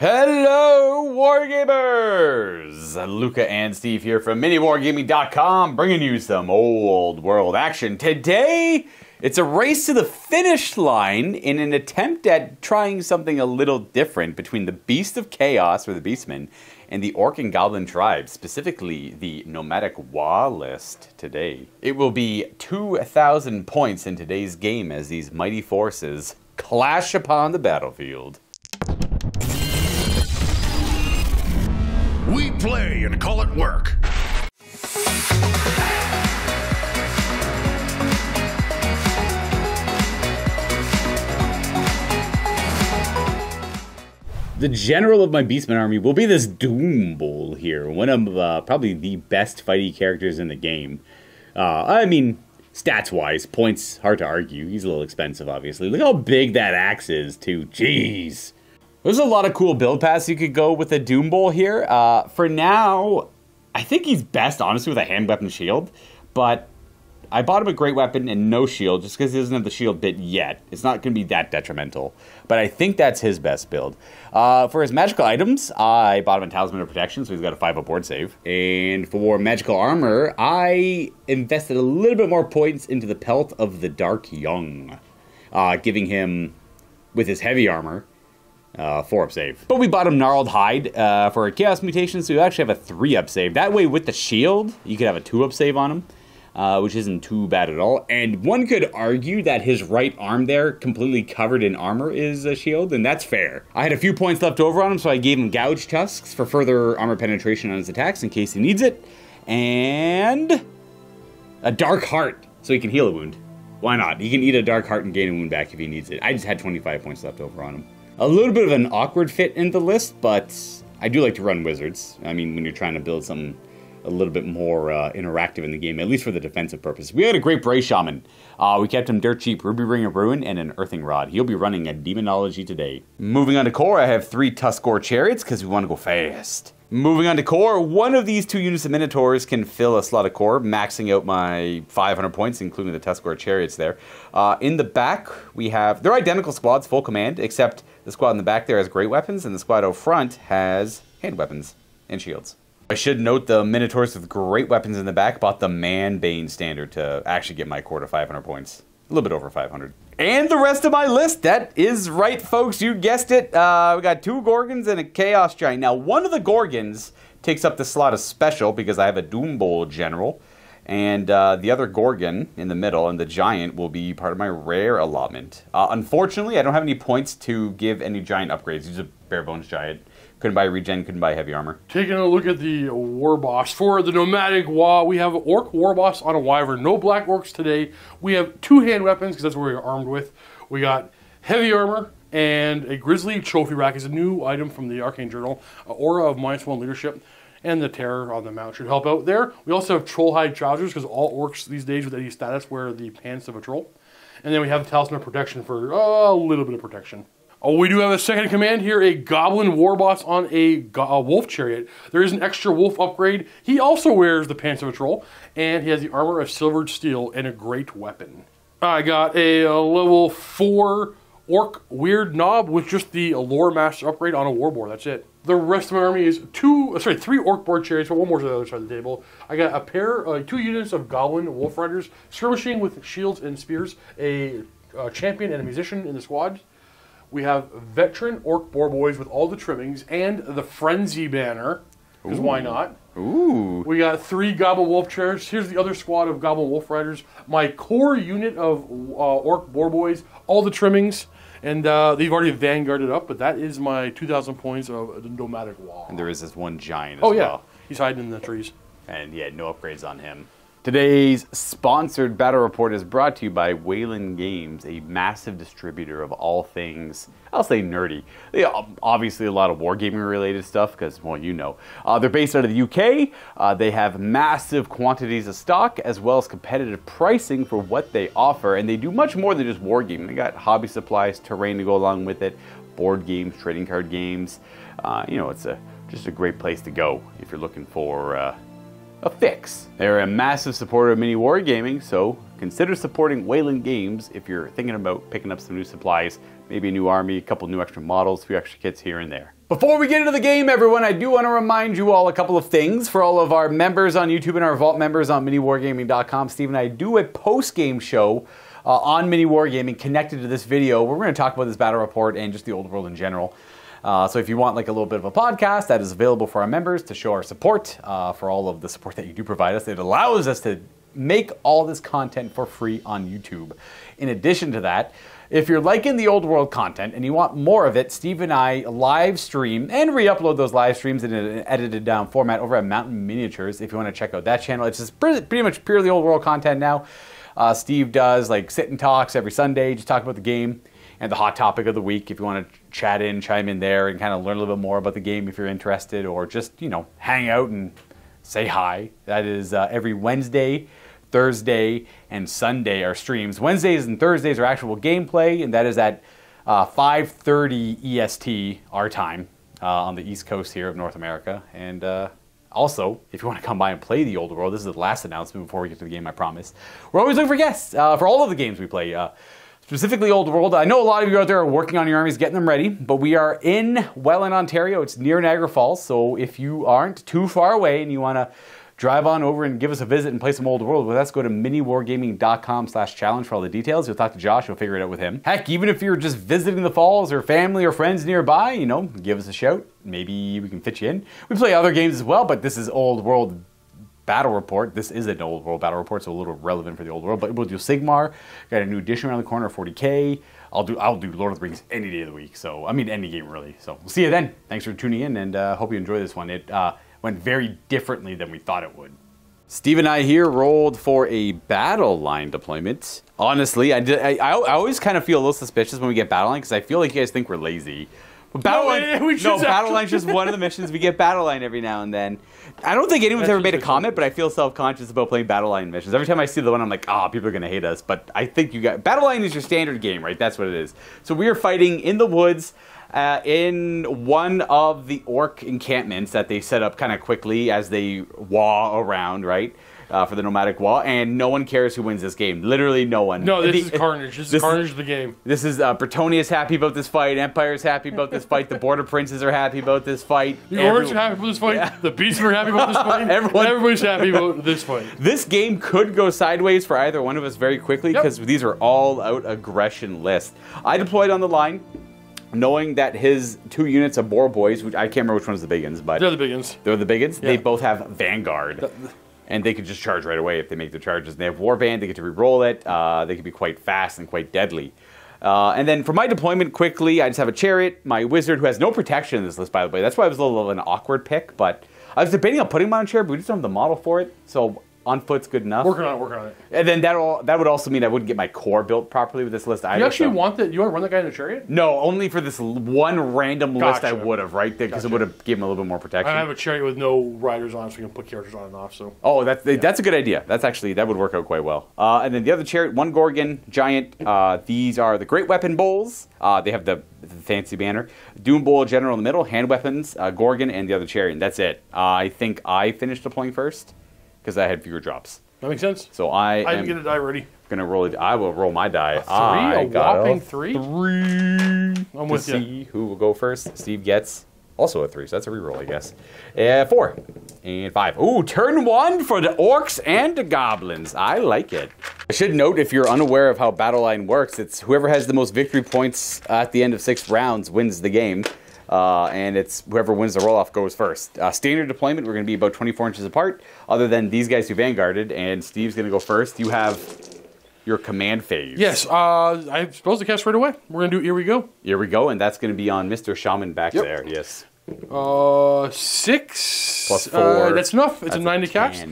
Hello, Wargamers! Luka and Steve here from MiniWargaming.com bringing you some old world action. Today, it's a race to the finish line in an attempt at trying something a little different between the Beast of Chaos, or the Beastmen, and the Orc and Goblin tribes, specifically the Nomadic Waaagh list today. It will be 2,000 points in today's game as these mighty forces clash upon the battlefield. We play and call it work. The general of my Beastman army will be this Doombull here, one of uh, probably the best fighty characters in the game. Uh, I mean, stats wise, points hard to argue. He's a little expensive, obviously. Look how big that axe is, too. Jeez. There's a lot of cool build paths you could go with a Doombull here. Uh, for now, I think he's best, honestly, with a hand weapon shield, but I bought him a great weapon and no shield just because he doesn't have the shield bit yet. It's not going to be that detrimental, but I think that's his best build. Uh, for his magical items, I bought him a Talisman of Protection, so he's got a 5 up board save. And for magical armor, I invested a little bit more points into the Pelt of the Dark Young, uh, giving him, with his heavy armor, uh, four up save. But we bought him Gnarled Hide uh, for a Chaos mutation, so you actually have a three up save. That way, with the shield, you could have a two up save on him uh, which isn't too bad at all. And one could argue that his right arm there, completely covered in armor, is a shield, and that's fair. I had a few points left over on him, so I gave him Gouge Tusks for further armor penetration on his attacks in case he needs it, and a Dark Heart so he can heal a wound. Why not? He can eat a Dark Heart and gain a wound back if he needs it. I just had 25 points left over on him. A little bit of an awkward fit in the list, but I do like to run wizards. I mean, when you're trying to build something a little bit more uh, interactive in the game, at least for the defensive purpose. We had a great Bray Shaman. Uh, we kept him dirt cheap, Ruby Ring of Ruin, and an Earthing Rod. He'll be running a Demonology today. Moving on to core, I have three Tuskgore Chariots because we want to go fast. Moving on to core, one of these two units of Minotaurs can fill a slot of core, maxing out my 500 points, including the Tuskgore Chariots there. Uh, in the back, we have, they're identical squads, full command, except the squad in the back there has great weapons, and the squad out front has hand weapons and shields. I should note the Minotaurs with great weapons in the back bought the Man Bane standard to actually get my core to 500 points. A little bit over 500. And the rest of my list, that is right, folks. You guessed it. Uh, we got two Gorgons and a Chaos Giant. Now, one of the Gorgons takes up the slot of special because I have a Doombull General. And uh, the other Gorgon in the middle and the Giant will be part of my rare allotment. Uh, unfortunately, I don't have any points to give any Giant upgrades. He's a bare bones Giant. Couldn't buy regen, couldn't buy heavy armor. Taking a look at the war boss. For the nomadic Waaagh, we have orc war boss on a wyvern. No black orcs today. We have two hand weapons because that's what we're armed with. We got heavy armor and a grizzly trophy rack is a new item from the Arcane Journal. Aura of minus one leadership and the terror on the mount should help out there. We also have troll hide trousers because all orcs these days with any status wear the pants of a troll. And then we have the talisman of protection for uh, a little bit of protection. Oh, we do have a second command here, a Goblin war boss on a, a, Wolf Chariot. There is an extra Wolf upgrade. He also wears the Pants of a Troll, and he has the Armor of Silvered Steel and a great weapon. I got a, a level 4 Orc Weirdnob with just the Lore Master upgrade on a Warboar. That's it. The rest of my army is two, uh, sorry, three Orc Boar Chariots, but one more to the other side of the table. I got a pair, uh, two units of Goblin Wolf Riders, skirmishing with shields and spears, a, a champion and a musician in the squad. We have veteran orc boar boys with all the trimmings and the frenzy banner. Because why not? Ooh. We got three Goblin Wolf chairs. Here's the other squad of Goblin Wolf Riders. My core unit of uh, Orc Boar Boys, all the trimmings, and uh, they've already vanguarded up, but that is my 2,000 points of the Nomadic Waaagh. And there is this one giant Oh, yeah. well. He's hiding in the trees. And yeah, no upgrades on him. Today's sponsored battle report is brought to you by Wayland Games, a massive distributor of all things, I'll say nerdy. They obviously a lot of wargaming related stuff because, well, you know. Uh, they're based out of the UK. Uh, they have massive quantities of stock as well as competitive pricing for what they offer, and they do much more than just wargaming. They got hobby supplies, terrain to go along with it, board games, trading card games. Uh, you know, it's a just a great place to go if you're looking for uh, a fix. They're a massive supporter of mini wargaming, so consider supporting Wayland Games if you're thinking about picking up some new supplies, maybe a new army, a couple new extra models, a few extra kits here and there. Before we get into the game, everyone, I do want to remind you all a couple of things. For all of our members on YouTube and our Vault members on miniwargaming.com, Steve and I do a post game show uh, on Mini Wargaming connected to this video. We're going to talk about this battle report and just the old world in general. Uh, so if you want like a little bit of a podcast, that is available for our members to show our support uh, for all of the support that you do provide us. It allows us to make all this content for free on YouTube. In addition to that, if you're liking the old world content and you want more of it, Steve and I live stream and re-upload those live streams in an edited down format over at Mountain Miniatures. If you want to check out that channel, it's just pretty, pretty much purely old world content now. Uh, Steve does like sit and talks every Sunday, just talk about the game and the hot topic of the week. If you want to chat in, chime in there, and kind of learn a little bit more about the game if you're interested, or just you know hang out and say hi. That is uh, every Wednesday. Thursday and Sunday are streams. Wednesdays and Thursdays are actual gameplay, and that is at uh, 5:30 EST our time uh, on the East Coast here of North America. And uh, also, if you want to come by and play the Old World, this is the last announcement before we get to the game. I promise. We're always looking for guests uh, for all of the games we play. Specifically Old World. I know a lot of you out there are working on your armies, getting them ready, but we are in Welland, Ontario. It's near Niagara Falls, so if you aren't too far away and you want to drive on over and give us a visit and play some old world with us. Go to miniwargaming.com slash challenge for all the details. You'll talk to Josh, you'll figure it out with him. Heck, even if you're just visiting the falls or family or friends nearby, you know, give us a shout. Maybe we can fit you in. We play other games as well, but this is old world battle report. This is an old world battle report, so a little relevant for the old world. But we'll do Sigmar. Got a new edition around the corner, 40k. I'll do I'll do Lord of the Rings any day of the week. So I mean any game really. So we'll see you then. Thanks for tuning in, and uh, hope you enjoy this one. It uh, went very differently than we thought it would. Steve and I here rolled for a battle line deployment. Honestly, I, did, I, I always kind of feel a little suspicious when we get battle line because I feel like you guys think we're lazy. But battle No, line, we no, battle line's just one of the missions. We get battle line every now and then. I don't think anyone's ever made a comment, but I feel self conscious about playing battle line missions. Every time I see the one, I'm like, ah, people are gonna hate us. But I think you got battle line is your standard game, right? That's what it is. So we are fighting in the woods. Uh, in one of the orc encampments that they set up kind of quickly as they waw around, right? Uh, for the nomadic Waaagh, and no one cares who wins this game. Literally, no one. No, this The- is Carnage. This, this is Carnage of the game. This is uh, Bretonnia's happy about this fight. Empire's happy about this fight. The Border Princes are happy about this fight. The Orange are happy about this fight. Yeah. The Beasts are happy about this fight. Everyone- Everybody's happy about this fight. This game could go sideways for either one of us very quickly Yep. because these are all out aggression lists. I deployed on the line, knowing that his two units of Boar Boys, which I can't remember which one's the big ones, but They're the big ones. they're the big ones. They both have Vanguard. And they could just charge right away if they make their charges. And they have Warband, they get to re-roll it. Uh, they can be quite fast and quite deadly. Uh, and then for my deployment quickly, I just have a chariot, my wizard, who has no protection in this list, by the way. That's why it was a little of an awkward pick, but I was debating on putting him on a chariot, but we just don't have the model for it. So on foot's good enough. Working on it, working on it. And then that that would also mean I wouldn't get my core built properly with this list either. You actually so- want that? You want to run that guy in a chariot? No, only for this one random list I would have, right? there Because it would have given him a little bit more protection. I have a chariot with no riders on, so we can put characters on and off. So Oh, that's that's a good idea. That's actually that would work out quite well. Uh, and then the other chariot, one Gorgon giant. Uh, these are the Great Weapon Bulls. Uh, they have the, the fancy banner. Doombull General in the middle, hand weapons, uh, Gorgon, and the other chariot. And that's it. Uh, I think I finished deploying first because I had fewer drops. that makes sense. So I I am didn't get a die ready. gonna roll it. I will roll my die. Three, I a got whopping a three. Three. I'm to with you. see who will go first. Steve gets also a three, so that's a reroll, I guess. Uh, four and five. Ooh, turn one for the orcs and the goblins. I like it. I should note, if you're unaware of how battle line works, it's whoever has the most victory points at the end of six rounds wins the game. Uh, and it's whoever wins the roll off goes first. Uh, standard deployment, we're going to be about 24 inches apart, other than these guys who vanguarded, and Steve's going to go first. You have your command phase. Yes, uh, I'm supposed to cast right away. We're gonna do. Here we go. Here we go, and that's going to be on Mr. Shaman back Yep. there. Yes. Uh, six Plus Uh, four. that's enough. It's That's a nine to cast.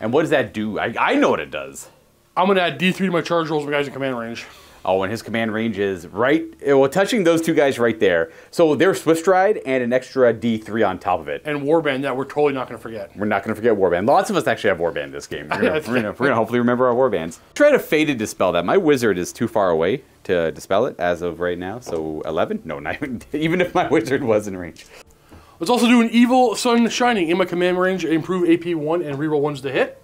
And what does that do? I, I know what it does. I'm gonna add D three to my charge rolls. My guys in command range. Oh, and his command range is right. Eh, well, touching those two guys right there. So they're Swift Stride and an extra D3 on top of it. And Warband that we're totally not gonna forget. We're not going to forget Warband. Lots of us actually have Warband this game. We're going to hopefully remember our Warbands. Try to fade to dispel that. My wizard is too far away to dispel it as of right now. So 11? No, not even, even if my wizard was in range. Let's also do an Evil Sun Shining in my command range. Improve AP one and reroll ones to hit.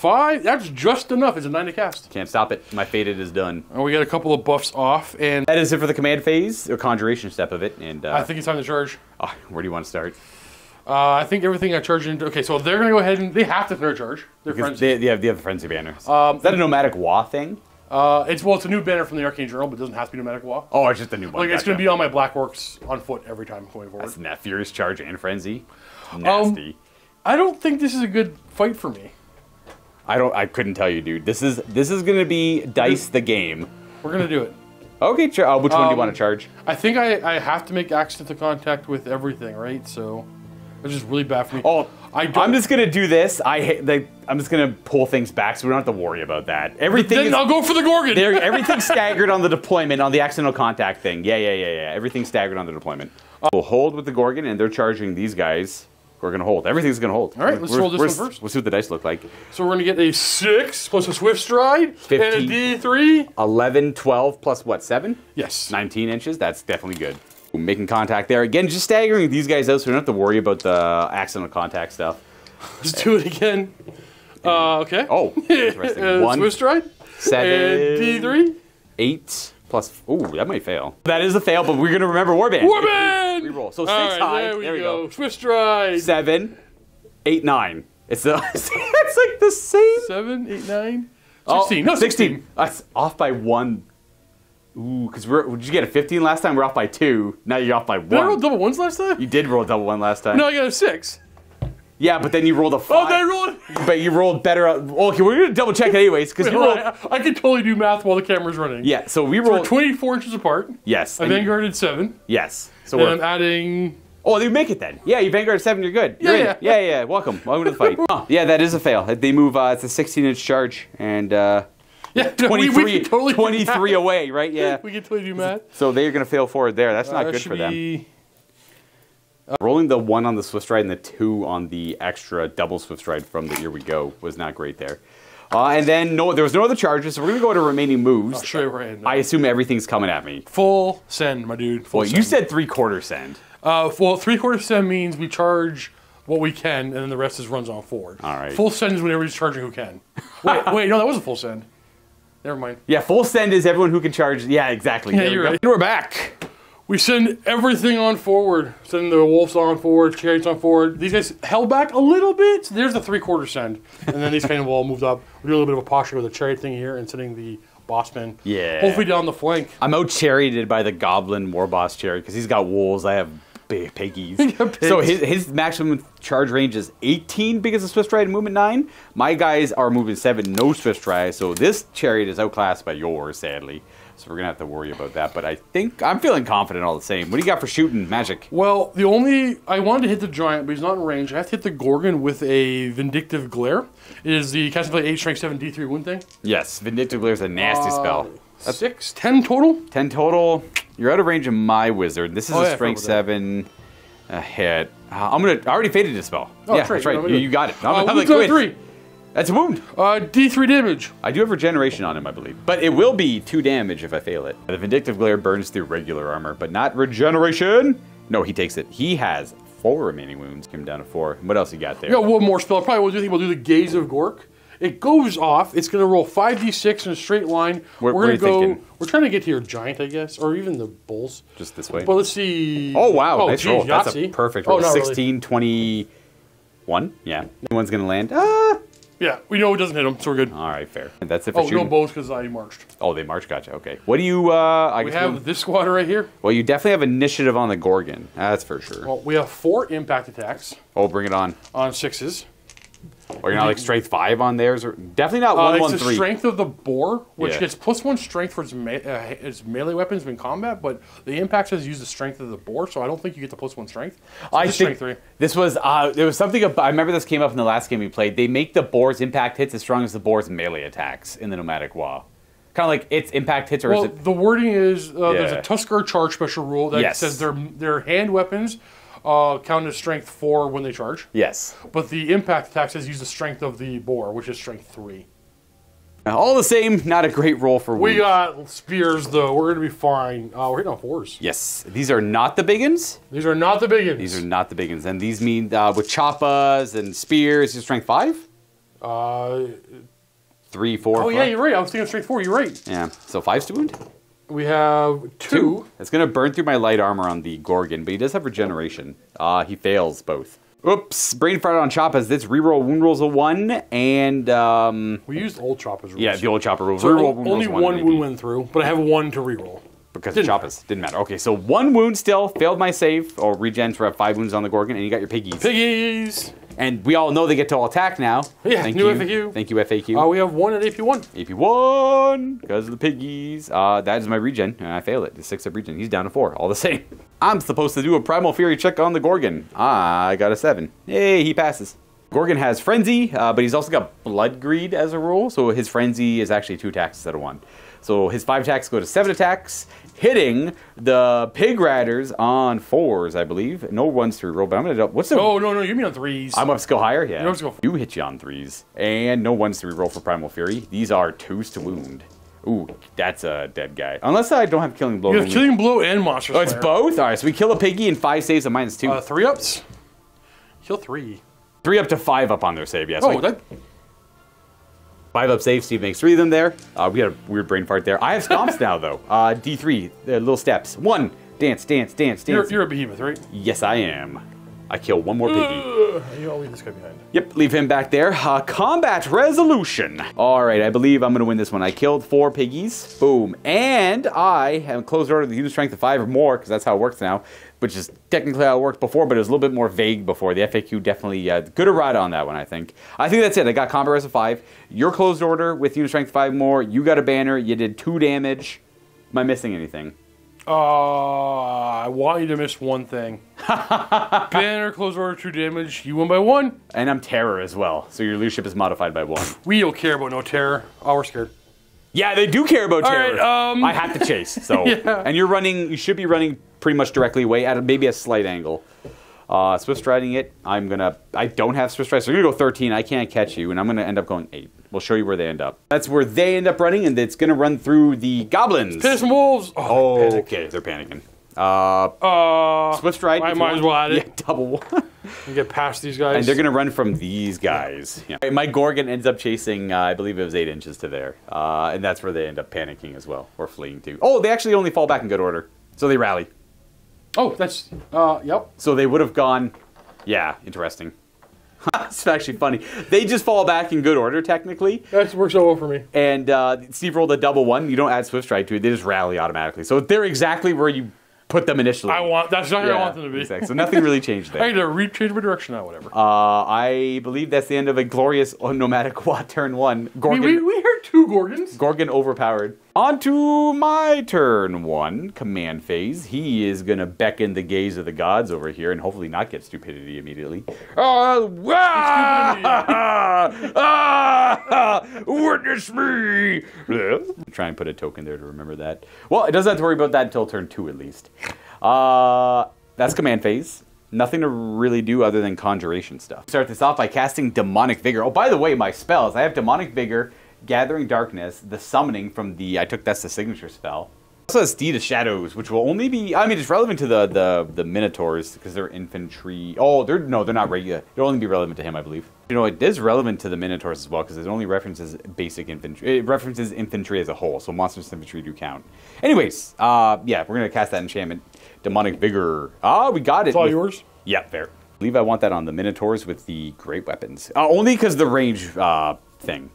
Five. That's just enough. It's a nine to cast. Can't stop it. My faded is done. And we got a couple of buffs off, and That is it for the command phase or conjuration step of it. And uh, I think it's time to charge. oh, where do you want to start? Uh, I think everything I charged into. Okay, so they're gonna go ahead and they have to nerd charge. Friends. they, they have they have the frenzy banners. Um, is that a nomadic Waaagh thing? uh, it's well, it's a new banner from the Arcane Journal, but it doesn't have to be nomadic Waaagh. Oh, it's just a new one. Like it's gonna be on my black orcs on foot every time going forward. That's that furious charge and frenzy. Um, Nasty. I don't think this is a good fight for me. I don't. I couldn't tell you, dude. This is this is gonna be dice the game. We're gonna do it. Okay, char- uh, which one do you Um, want to charge? I think I, I have to make accidental contact with everything, right? So it's just really bad for me. Oh, I don't- I'm just gonna do this. I hate. Like, I'm just gonna pull things back, so we don't have to worry about that. Everything then is I'll go for the Gorgon. there. Everything's staggered on the deployment on the accidental contact thing. Yeah, yeah, yeah, yeah. Everything's staggered on the deployment. We'll hold with the Gorgon, and they're charging these guys. We're gonna hold. Everything's gonna hold. All right, let's We're- roll this we're- one first. We'll see what the dice look like. So we're gonna get a six plus a swift stride and a 15. D three. 11, 12 plus what? Seven? Yes. 19 inches. That's definitely good. Making contact there again, just staggering these guys out, so we don't have to worry about the accidental contact stuff. Let's do it again. Uh, okay. Oh, interesting. One, swift stride seven, and D three. eight plus. Ooh, that might fail. That is a fail, but we're gonna remember Warband. Warband. Reroll. So six right, high. There we, There we go. go. Swift stride. Seven, eight, nine. It's the. it's like the same. Seven, eight, nine. Oh, Sixteen. no, 16. That's off by one. Ooh, because we're. Did you get a 15 last time? We're off by two. Now you're off by Did I roll one. double ones last time? You did roll double one last time. No, I got a six. Yeah, but then you rolled a Oh, five. did I roll it? But you rolled better. Okay, we're gonna double check it anyways because you rolled. I, I can totally do math while the camera's running. Yeah, so we We're rolled. 24 inches apart. yes, I vanguarded seven. yes. So And we're. I'm adding. Oh, you make it then. Yeah, you vanguard seven. You're good. You're Yeah, in. yeah, yeah. Welcome, welcome to the fight. Oh, yeah, that is a fail. They move. Uh, it's a 16 inch charge and uh, Yeah, no, we- we, totally 23 away. Right? Yeah. We can totally do math. So they're gonna fail forward there. That's Uh, not that good for them. Be- Rolling the one on the Swift Stride and the two on the extra double Swift Stride from the Here We Go was not great there. Uh, and then no, there was no other charges, so we're gonna go to remaining moves. I'll show you where I end up. I assume everything's coming at me. Full send, my dude. Full Well, send. you said three quarter send. Uh, well, three quarter send means we charge what we can, and then the rest is runs on forward. All right. Full send is when everybody's charging who can. Wait, wait, no, that was a full send. Never mind. Yeah, full send is everyone who can charge. Yeah, exactly. Yeah, There you're right. We're back. We send everything on forward. Send the wolves on forward, chariots on forward. These guys held back a little bit. There's the three quarter send, and then these kind of all moved up. We do a little bit of a posture with the chariot thing here, and sending the bossman. Yeah. Hopefully down the flank. I'm out charioted by the Goblin War Boss chariot because he's got wolves. I have big piggies. So his, his maximum charge range is 18 because of Swift Stride and Movement 9. My guys are moving 7, no Swift Stride. So this chariot is outclassed by yours, sadly. So we're going to have to worry about that. But I think I'm feeling confident all the same. What do you got for shooting magic? Well, the only I wanted to hit the giant, but he's not in range. I have to hit the Gorgon with a vindictive glare. It is the casting play eight strength seven D three wound thing. Yes, Vindictive Glare is a nasty spell. Uh, six, ten total. 10 total. You're out of range of my wizard. This is Oh, a yeah, strength 7 a hit. Uh, I'm gonna. I already faded the spell. Oh, yeah, that's right. that's right. You, you got it. I'm, Uh, I'm wounds like, three. That's a wound. Uh, D three damage. I do have regeneration on him, I believe. But it will be two damage if I fail it. The Vindictive Glare burns through regular armor, but not regeneration. No, he takes it. He has four remaining wounds. Him down to four. What else you got there? We got one more spell. Probably what do you think we'll do? The gaze of Gork. It goes off. It's going to roll five d six in a straight line. Where- we're going to go. thinking? We're trying to get to your giant, I guess, or even the bulls. Just this way. But let's see. oh, wow. nice geez, roll. That's a Yahtzee. perfect Oh, roll. really. 16, 21. Yeah. One's going to land. Ah! Yeah, we know it doesn't hit them, so we're good. All right, fair. And that's it for Oh, no shooting. bows because I marched. oh, they march. Gotcha. Okay. What do you, uh, I We have we'll- this squad right here. well, you definitely have initiative on the Gorgon. That's for sure. Well, we have four impact attacks Oh, bring it on. on sixes. Or you're not like strength five on theirs? Or definitely not Uh, one, it's one, the three. strength of the boar, which Yeah. gets plus one strength for its, me- uh, its melee weapons in combat, but the impact says use the strength of the boar, so I don't think you get the plus one strength. So I just think strength three. this was uh, there was something about, I remember this came up in the last game we played. They make the boar's impact hits as strong as the boar's melee attacks in the nomadic Waaagh. Kind of like its impact hits, or Well, is it? the wording is uh, there's Yeah. a Tusker charge special rule that Yes. says their their hand weapons uh, count as strength four when they charge, Yes. but the impact attack says use the strength of the boar, which is strength three. Now, All the same, not a great roll for We wound. got spears though. We're gonna be fine. Uh, we're hitting on fours. Yes, these are not the big uns. These are not the big ones. These are not the big uns, and these mean uh, with choppas and spears. Your strength five. Uh, Three, four. oh, yeah, you're right. I was thinking straight four. You're right. Yeah. So five's to wound. We have two. It's gonna burn through my light armor on the Gorgon, but he does have regeneration. Uh, he fails both. Oops! Brain fart on Choppas this reroll wound rolls a one, and um, We used old choppers. rules. yeah, the old Chopper rules. So reroll wound only one maybe, wound went through, but I have one to reroll. because Didn't Choppas didn't matter. Okay, so one wound still failed my save or regen for five wounds on the Gorgon, and you got your piggies. Piggies. And we all know they get to all attack now. Yeah, Thank new you. FAQ. Thank you FAQ. Uh, we have one at AP one. AP one because of the piggies. Uh, that is my regen, and I failed it. The six up regen. He's down to four, all the same. I'm supposed to do a primal fury check on the Gorgon. I got a seven. Hey, he passes. Gorgon has frenzy, uh, but he's also got blood greed as a rule, so his frenzy is actually two attacks instead of one. So his five attacks go to seven attacks, hitting the pig riders on fours, I believe. No ones to roll, but I'm gonna. What's the? Oh no, no, you mean on threes? I'm up to go higher, yeah. You're up skill- You hit you on threes. And no ones to reroll for Primal Fury. These are twos to wound. Ooh, that's a dead guy. Unless I don't have killing blow. you have killing blow and monster. oh, it's Slayer. both? Alright, so we kill a piggy and five saves and minus two. Uh, three ups. Kill three. three up to five up on their save, yes. Oh, that. Five up save, Steve makes three of them there. Uh, we had a weird brain fart there. I have stomps now, though. Uh, D3, uh, little steps. One, dance, dance, dance, dance. You're, you're a behemoth, right? yes, I am. I kill one more piggy. You will leave this guy behind. Yep, leave him back there. Uh, combat resolution. All right, I believe I'm going to win this one. I killed four piggies. Boom. And I have closed order the unit strength of five or more, because that's how it works now, which is technically how it worked before, but it was a little bit more vague before. The FAQ definitely uh, good a ride on that one, I think. I think that's it. I got combat res of five. Your closed order with unit strength five more. You got a banner. You did two damage. Am I missing anything? Uh, I want you to miss one thing. Banner, close order, true damage. You win by one. And I'm terror as well, so your leadership is modified by one. We don't care about no terror. Oh, we're scared. Yeah, they do care about terror. right, um, I have to chase, so Yeah. and you're running. You should be running pretty much directly away at a, maybe a slight angle. Uh, Swift striding it. I'm gonna. I don't have Swift stride, so you're gonna go 13. I can't catch you, and I'm gonna end up going eight. We'll show you where they end up. That's where they end up running, and it's gonna run through the goblins. Piss wolves. Oh, Oh, panic. okay, they're panicking. Uh, Uh, Swift stride. I might as well add it. Yeah, double one. And get past these guys. and they're gonna run from these guys. Yeah. My Gorgon ends up chasing. Uh, I believe it was eight inches to there, uh, and that's where they end up panicking as well, or fleeing to. Oh, they actually only fall back in good order, so they rally. Oh, that's. Uh, yep. So they would have gone. Yeah, interesting. it's actually funny. They just fall back in good order, technically. That works so well for me. And uh, Steve rolled a double one. You don't add Swift Stride to it; they just rally automatically. So they're exactly where you put them initially. I want. That's not who I want them to be. Exactly. So nothing really changed there. I need to re- change my direction now. Whatever. Uh, I believe that's the end of a glorious nomadic Waaagh turn one. we, Gorgon, we, we heard two Gorgons. Gorgon overpowered. On to my turn one, command phase. He is going to beckon the gaze of the gods over here and hopefully not get stupidity immediately. Uh, ah, ah, witness me! Try and put a token there to remember that. Well, it doesn't have to worry about that until turn two at least. Uh, that's command phase. Nothing to really do other than conjuration stuff. Start this off by casting Demonic Vigor. Oh, by the way, my spells. I have Demonic Vigor, Gathering Darkness, the Summoning from the. I took that's the signature spell. Also has Steed of Shadows, which will only be. I mean, it's relevant to the the, the Minotaurs because they're infantry. Oh, they're no, they're not regular. It'll only be relevant to him, I believe. You know, it is relevant to the Minotaurs as well because it only references basic infantry. It references infantry as a whole, so monsters infantry do count. Anyways, uh, yeah, we're gonna cast that enchantment, Demonic Vigor. Ah, we got it. It's all with- yours. yeah, fair. I believe I want that on the Minotaurs with the great weapons. Uh, only because the range uh, thing.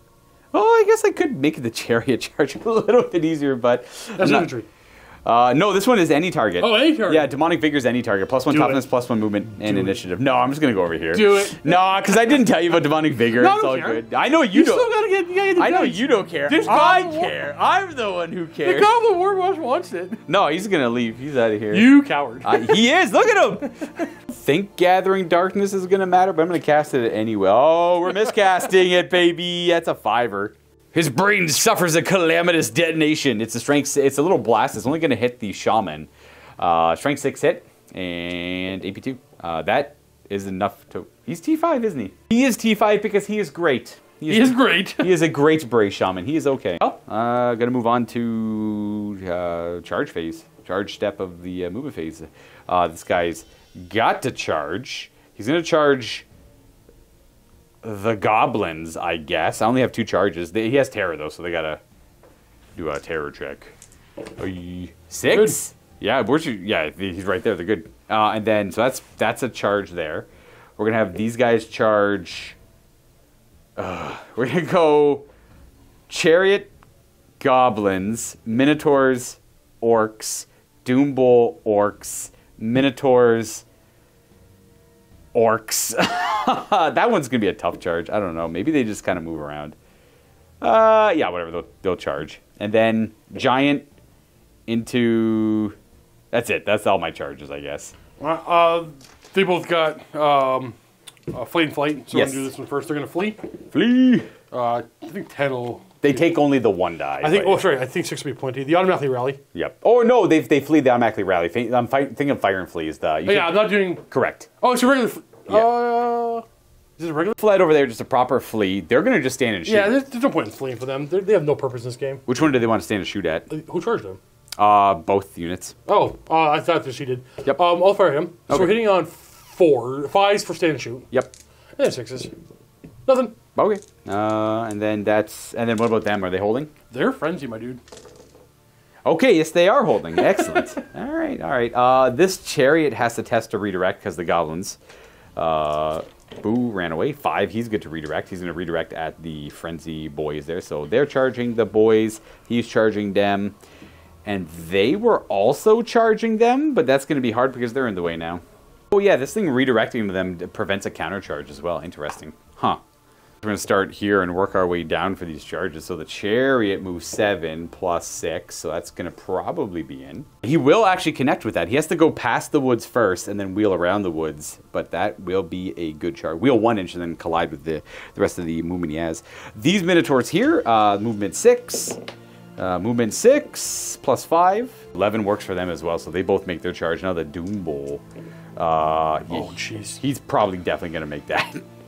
Oh, I guess I could make the chariot charge a little bit easier, but That's not- infantry. Uh, no, this one is any target. Oh, any target. Yeah, demonic vigor is any target. Plus one Do toughness, it. plus one movement, and Do it. initiative. No, I'm just gonna go over here. Do it. No, because I didn't tell you about demonic vigor. No, it's all care. good. I know you, You don't. still gotta get. You gotta get the I know you don't care. This I goblin war- care. I'm the one who cares. The. Goblin Warboss wants it. no, he's gonna leave. He's out of here. You coward. He is. Look at him. Think gathering darkness is gonna matter, but I'm gonna cast it anyway. Oh, we're miscasting it, baby. That's a fiver. His brain suffers a calamitous detonation. It's a strength. It's a little blast. It's only gonna hit the shaman. Uh, strength six hit and AP two. Uh, that is enough to. He's T5, isn't he? He is T5 because he is great. he is great. He is a great Bray Shaman. He is okay. Oh, uh, gonna move on to uh, charge phase. Charge step of the uh, movement phase. Uh, this guy's got to charge. He's gonna charge the goblins, I guess. I only have two charges. They, he has terror though, so they gotta do a terror check. Six. Yeah, where's your, yeah, he's right there. They're good. Uh, and then so that's that's a charge there. We're gonna have these guys charge. Uh, we're gonna go chariot, goblins, minotaurs, orcs, doom bull, orcs, minotaurs, orcs. that one's gonna be a tough charge. I don't know. Maybe they just kind of move around. Uh, yeah, whatever. They'll, they'll charge, and then giant into. That's it. That's all my charges, I guess. Uh, uh, they both got um, uh, flight and flight. So Yes. we're gonna do this one first. They're gonna flee. Flee. Uh, I think ten will. They take only the one die. I think. Oh, sorry. I think six would be plenty. The automatically rally. Yep. Oh no, they they flee. They automatically rally. I'm fi- thinking of fire and flee is the. You Oh, yeah, can- I'm not doing. correct. Oh, it's a regular. Fl- Yeah. Uh, is it a regular? Flight over there, just a proper flee. They're gonna just stand and shoot. Yeah, there's, there's no point in fleeing for them. They're, they have no purpose in this game. Which one do they want to stand and shoot at? Uh, Who charged them? Uh, both units. Oh, uh, I thought that she did. Yep. Um, I'll fire him. So Okay. we're hitting on four, fives for stand and shoot, Yep. and then sixes. Nothing. Okay. Uh, and then that's and then what about them? Are they holding? They're frenzy, my dude. Okay, yes, they are holding. Excellent. all right, all right. Uh, this chariot has to test to redirect because the goblins. Uh, Boo ran away. Five. He's good to redirect. He's going to redirect at the frenzy boys there. So they're charging the boys. He's charging them, and they were also charging them. But that's going to be hard because they're in the way now. Oh yeah, this thing redirecting them prevents a counter charge as well. Interesting. Huh. We're going to start here and work our way down for these charges. So the chariot moves seven plus six, so that's going to probably be in. He will actually connect with that. He has to go past the woods first and then wheel around the woods, but that will be a good charge. Wheel one inch and then collide with the, the rest of the movement he has. These minotaurs here, uh, movement six, uh, movement six plus five. Eleven works for them as well, so they both make their charge. Now the Doombull. Uh, Oh, jeez. He's probably definitely going to make that.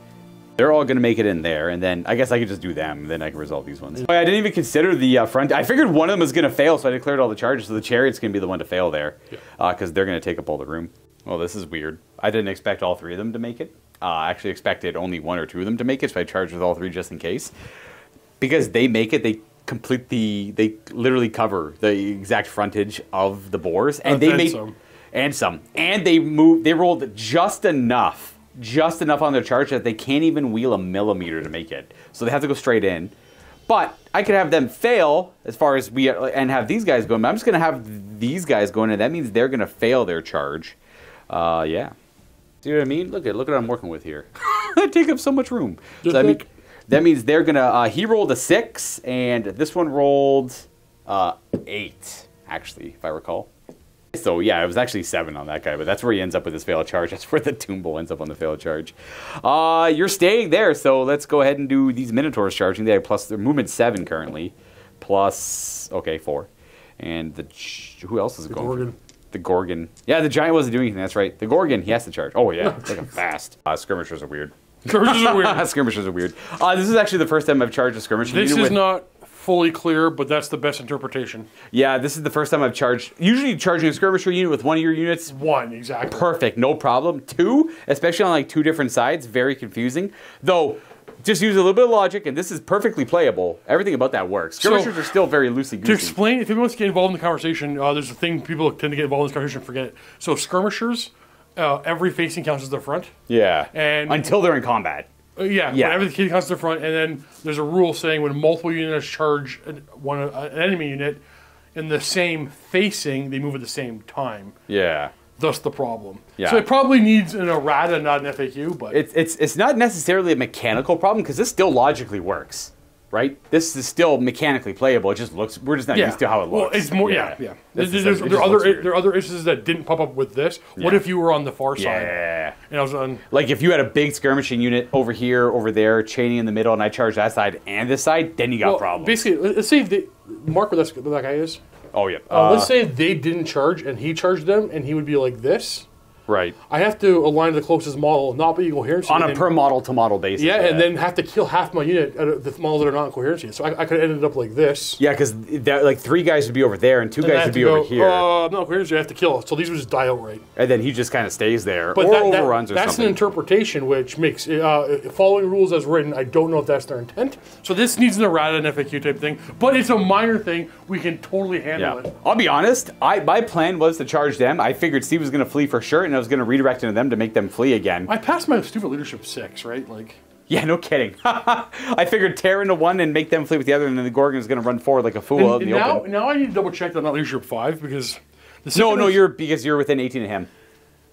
They're all going to make it in there, and then I guess I could just do them, and then I can resolve these ones. I didn't even consider the uh, front. I figured one of them was going to fail, so I declared all the charges. So the chariot's going to be the one to fail there, because they're going to take up all the room. Well, this is weird. I didn't expect all three of them to make it. Uh, I actually expected only one or two of them to make it, so I charged with all three just in case. Because they make it, they complete the. They literally cover the exact frontage of the boars, and Uh, they and made some. and some, and they move. They rolled just enough, just enough on their charge that they can't even wheel a millimeter to make it. So they have to go straight in. But I could have them fail as far as we and have these guys going. I'm just gonna have these guys going, and that means they're gonna fail their charge. Uh, yeah. See what I mean? Look at look at what I'm working with here. I take up so much room. So that, mean, that means they're gonna. Uh, he rolled a six, and this one rolled uh, eight, actually, if I recall. So yeah, it was actually seven on that guy, but that's where he ends up with his failed charge. That's where the Tomb ends up on the failed charge. Uh, you're staying there, so let's go ahead and do these Minotaurs charging. They have plus their movement seven currently, plus okay four, and the who else is The going? Gorgon. The Gorgon. Yeah, the giant wasn't doing anything. That's right. The Gorgon, he has to charge. Oh yeah, it's like a fast. Uh, skirmishers are weird. Skirmishers are weird. skirmishers are weird. Uh, this is actually the first time I've charged a skirmisher. This unit is with- not fully clear, but that's the best interpretation. Yeah, this is the first time I've charged. Usually, charging a skirmisher unit with one of your units One, exactly. perfect, no problem. Two, especially on like two different sides, very confusing. Though, just use a little bit of logic, and this is perfectly playable. Everything about that works. So- Skirmishers are still very loosey To explain, if anyone wants to get involved in the conversation, uh, there's a thing people tend to get involved in this conversation and forget. So skirmishers, uh, every facing counts as the front. Yeah, And- until they're in combat. Uh, yeah, Yeah. whenever the kid counts to the front, and then there's a rule saying when multiple units charge an, one uh, an enemy unit in the same facing, they move at the same time. Yeah, Thus the problem. Yeah. So it probably needs an errata, not an FAQ, but it's it's it's not necessarily a mechanical problem because this still logically works, right? This is still mechanically playable. It just looks. We're just not yeah. used to how it looks. Well, it's more yeah, yeah. This There's, is- there's, there are other weird. there are other instances that didn't pop up with this. What Yeah. if you were on the far side Yeah. and I was on? Like if you had a big skirmishing unit over here, over there, chaining in the middle, and I charged that side and this side, then you got Well, problems. basically, let- let's say they, mark where, where that guy is. oh yeah. Uh, Uh, let's say they didn't charge and he charged them, and he would be like this. Right. I have to align to the closest model, not be coherency. On a and- per model to model basis. Yeah, and then have to kill half my unit of the models that are not in coherency. So I, I could have ended up like this. Yeah, because like three guys would be over there and two And guys would be go, over here, Uh, no coherency, I have to kill. So these would just die outright. and then he just kind of stays there But or that, that- overruns or that's something. an interpretation which makes uh, following rules as written. I don't know if that's their intent. So this needs an errata and FAQ type thing, but it's a minor thing. We can totally handle yeah, it. I'll be honest. I my plan was to charge them. I figured Steve was going to flee for sure, and I was going to redirect into them to make them flee again. I passed my stupid leadership six, right? Like, Yeah, no kidding. I figured tear into one and make them flee with the other, and then the Gorgon is going to run forward like a fool and, in the now open. now I need to double check that I'm not leadership five because the No, no, you're because you're within 18 of him.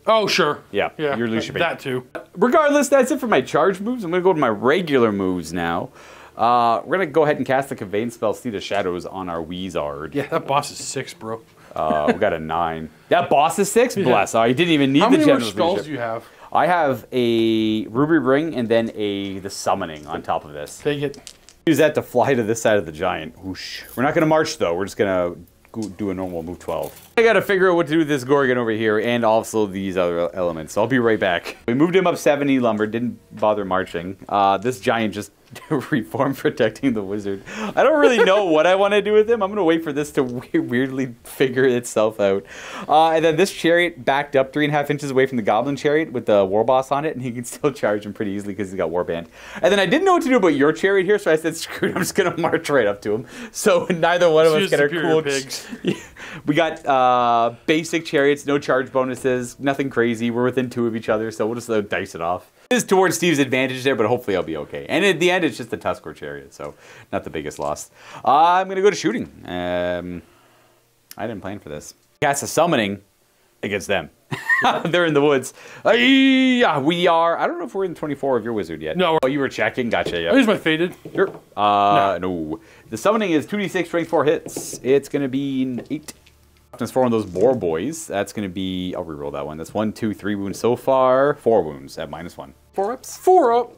oh sure Yeah, yeah you're leadership eight. that too. Regardless, that's it for my charge moves. I'm going to go to my regular moves now. Uh, we're going to go ahead and cast the conveyance spell, Steed of Shadows, on our Weezard. Yeah, that boss is six, bro. Uh, we got a nine. That boss is six. Bless. Oh, you didn't even need How the many more general's leadership. do you have? I have a ruby ring and then a the summoning on top of this. Take it. Use that to fly to this side of the giant. Whoosh. We're not going to march though. We're just going to go do a normal move 12. I got to figure out what to do with this Gorgon over here and also these other elements. So I'll be right back. We moved him up 70 lumber. Didn't bother marching. Uh, this giant just reformed protecting the wizard. I don't really know what I want to do with him. I'm going to wait for this to we- weirdly figure itself out. Uh, and then this chariot backed up three and a half inches away from the goblin chariot with the war boss on it, and he can still charge him pretty easily because he's got warband. And then I didn't know what to do about your chariot here, so I said, screw it, I'm just going to march right up to him. So neither one of us get our cool pigs. We got uh, basic chariots, no charge bonuses, nothing crazy. We're within two of each other, so we'll just uh, dice it off. Is towards Steve's advantage there, but hopefully I'll be okay. And at the end, it's just the Tuskgore chariot, so not the biggest loss. Uh, I'm going to go to shooting. Um, I didn't plan for this. Cast a summoning against them. They're in the woods. Uh, yeah, we are. I don't know if we're in 24 of your wizard yet. No, Oh, you were checking. Gotcha. Yeah. use my faded. Sure. Uh, no. The summoning is 2d6 strength 4 hits. It's going to be an 8. That's for one of those boar boys. That's going to be. I'll reroll that one. That's one, two, three wounds so far. Four wounds at minus 1. Four ups? Four up.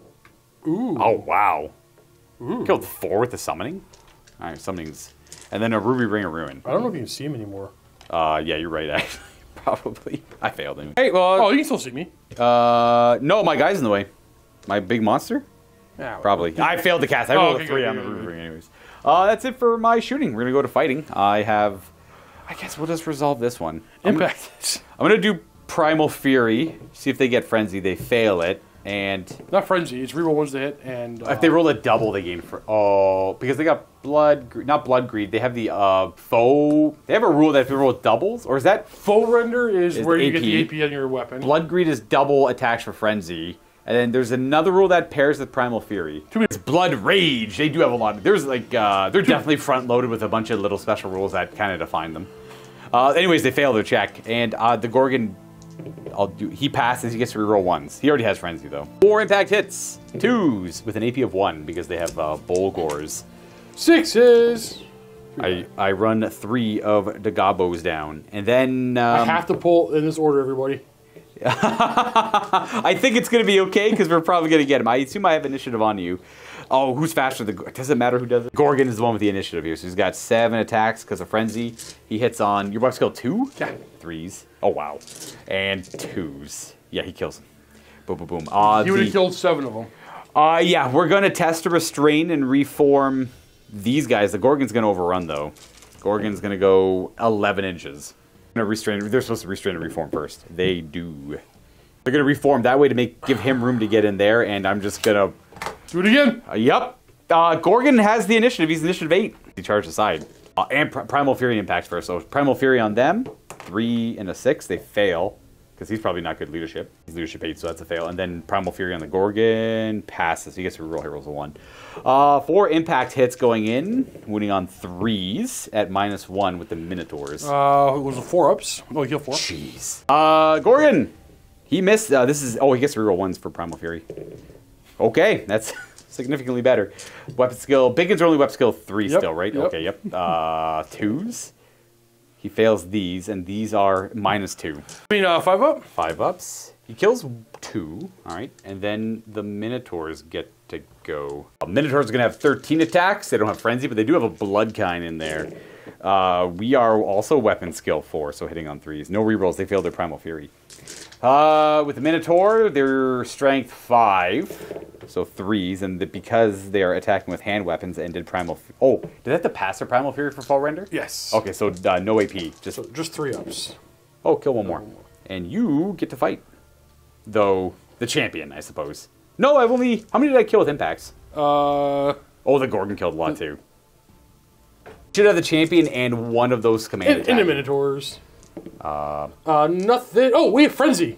Ooh. Oh, wow. Killed four with the summoning? Alright, summonings. And then a ruby ring of ruin. I don't know if you can see him anymore. Uh, yeah, you're right, actually. Probably. I failed anyway. Hey, well. Oh, you can still see me. Uh, no, my guy's in the way. My big monster? Yeah. Probably. I failed to cast. I Oh, rolled okay, a three on the ruby ring, anyways. Uh, that's it for my shooting. We're gonna go to fighting. I have. I guess we'll just resolve this one. I'm, Impact. I'm gonna do primal fury. See if they get frenzy. They fail it, and Not frenzy. It's reroll ones to hit, and uh, if they roll a double, they gain for. Oh, because they got blood. Not blood greed. They have the uh foe. They have a rule that if you roll doubles, or is that Foe render is, Is where you get the AP. AP on your weapon. blood greed is double attacks for frenzy. And then there's another rule that pairs with Primal Fury. It's Blood Rage. They do have a lot. There's like uh, they're definitely front loaded with a bunch of little special rules that kind of define them. Uh, anyways, they fail their check, and uh, the Gorgon, I'll do. He passes. He gets to reroll ones. He already has frenzy though. Four impact hits, twos with an AP of one because they have uh, Bolgors. Sixes. I I run three of the Gobos down, and then I um, have to pull in this order, everybody. I think it's going to be okay because we're probably going to get him. I assume I have initiative on you. Oh, who's faster? The does it matter who does it? Gorgon is the one with the initiative here, so he's got seven attacks because of frenzy. He hits on your buck skill two, Yeah. threes. Oh wow, and twos. Yeah, he kills him. Boom, boom, boom. Uh, He would have killed seven of them. uh, yeah, we're gonna test to restrain and reform these guys. The Gorgon's gonna overrun though. Gorgon's gonna go 11 inches. Gonna restrain. They're supposed to restrain and reform first. They do. They're gonna reform that way to make give him room to get in there, and I'm just gonna. Do it again. Uh, yep. Uh, Gorgon has the initiative. He's initiative eight. He charged aside. Uh, and Pri- Primal Fury impacts first. So Primal Fury on them. Three and a six. They fail. Because he's probably not good leadership. He's leadership eight, so that's a fail. And then Primal Fury on the Gorgon passes. He gets to reroll. He rolls a one. Uh, four impact hits going in, wounding on threes at minus one with the Minotaurs. Uh, it was a four ups. Oh, he killed four. Jeez. Uh, Gorgon. He missed. Uh, this is. Oh, he gets reroll ones for Primal Fury. Okay, that's significantly better. Weapon skill. Are only weapon skill three Yep, still, right? yep. Okay, yep. Uh, twos. He fails these, and these are minus two. I mean, uh, five up. Five ups. He kills two. All right, and then the Minotaurs get to go. Uh, Minotaurs are gonna have 13 attacks. They don't have frenzy, but they do have a Bloodkine in there. Uh, we are also weapon skill four, so hitting on threes. No rerolls. They failed their primal fury. Uh, with the Minotaur, they're strength five, so threes, and the, because they are attacking with hand weapons and did primal. F- oh, did have to pass their primal fury for foe render? Yes. Okay, so uh, no AP. Just So just three ups. oh, kill one more, and you get to fight. Though the champion, I suppose. No, I've only. How many did I kill with impacts? Uh, Oh, the Gorgon killed a lot too. Should have the champion and one of those command in, in the. Minotaurs. Uh, nothing. Oh, we have Frenzy.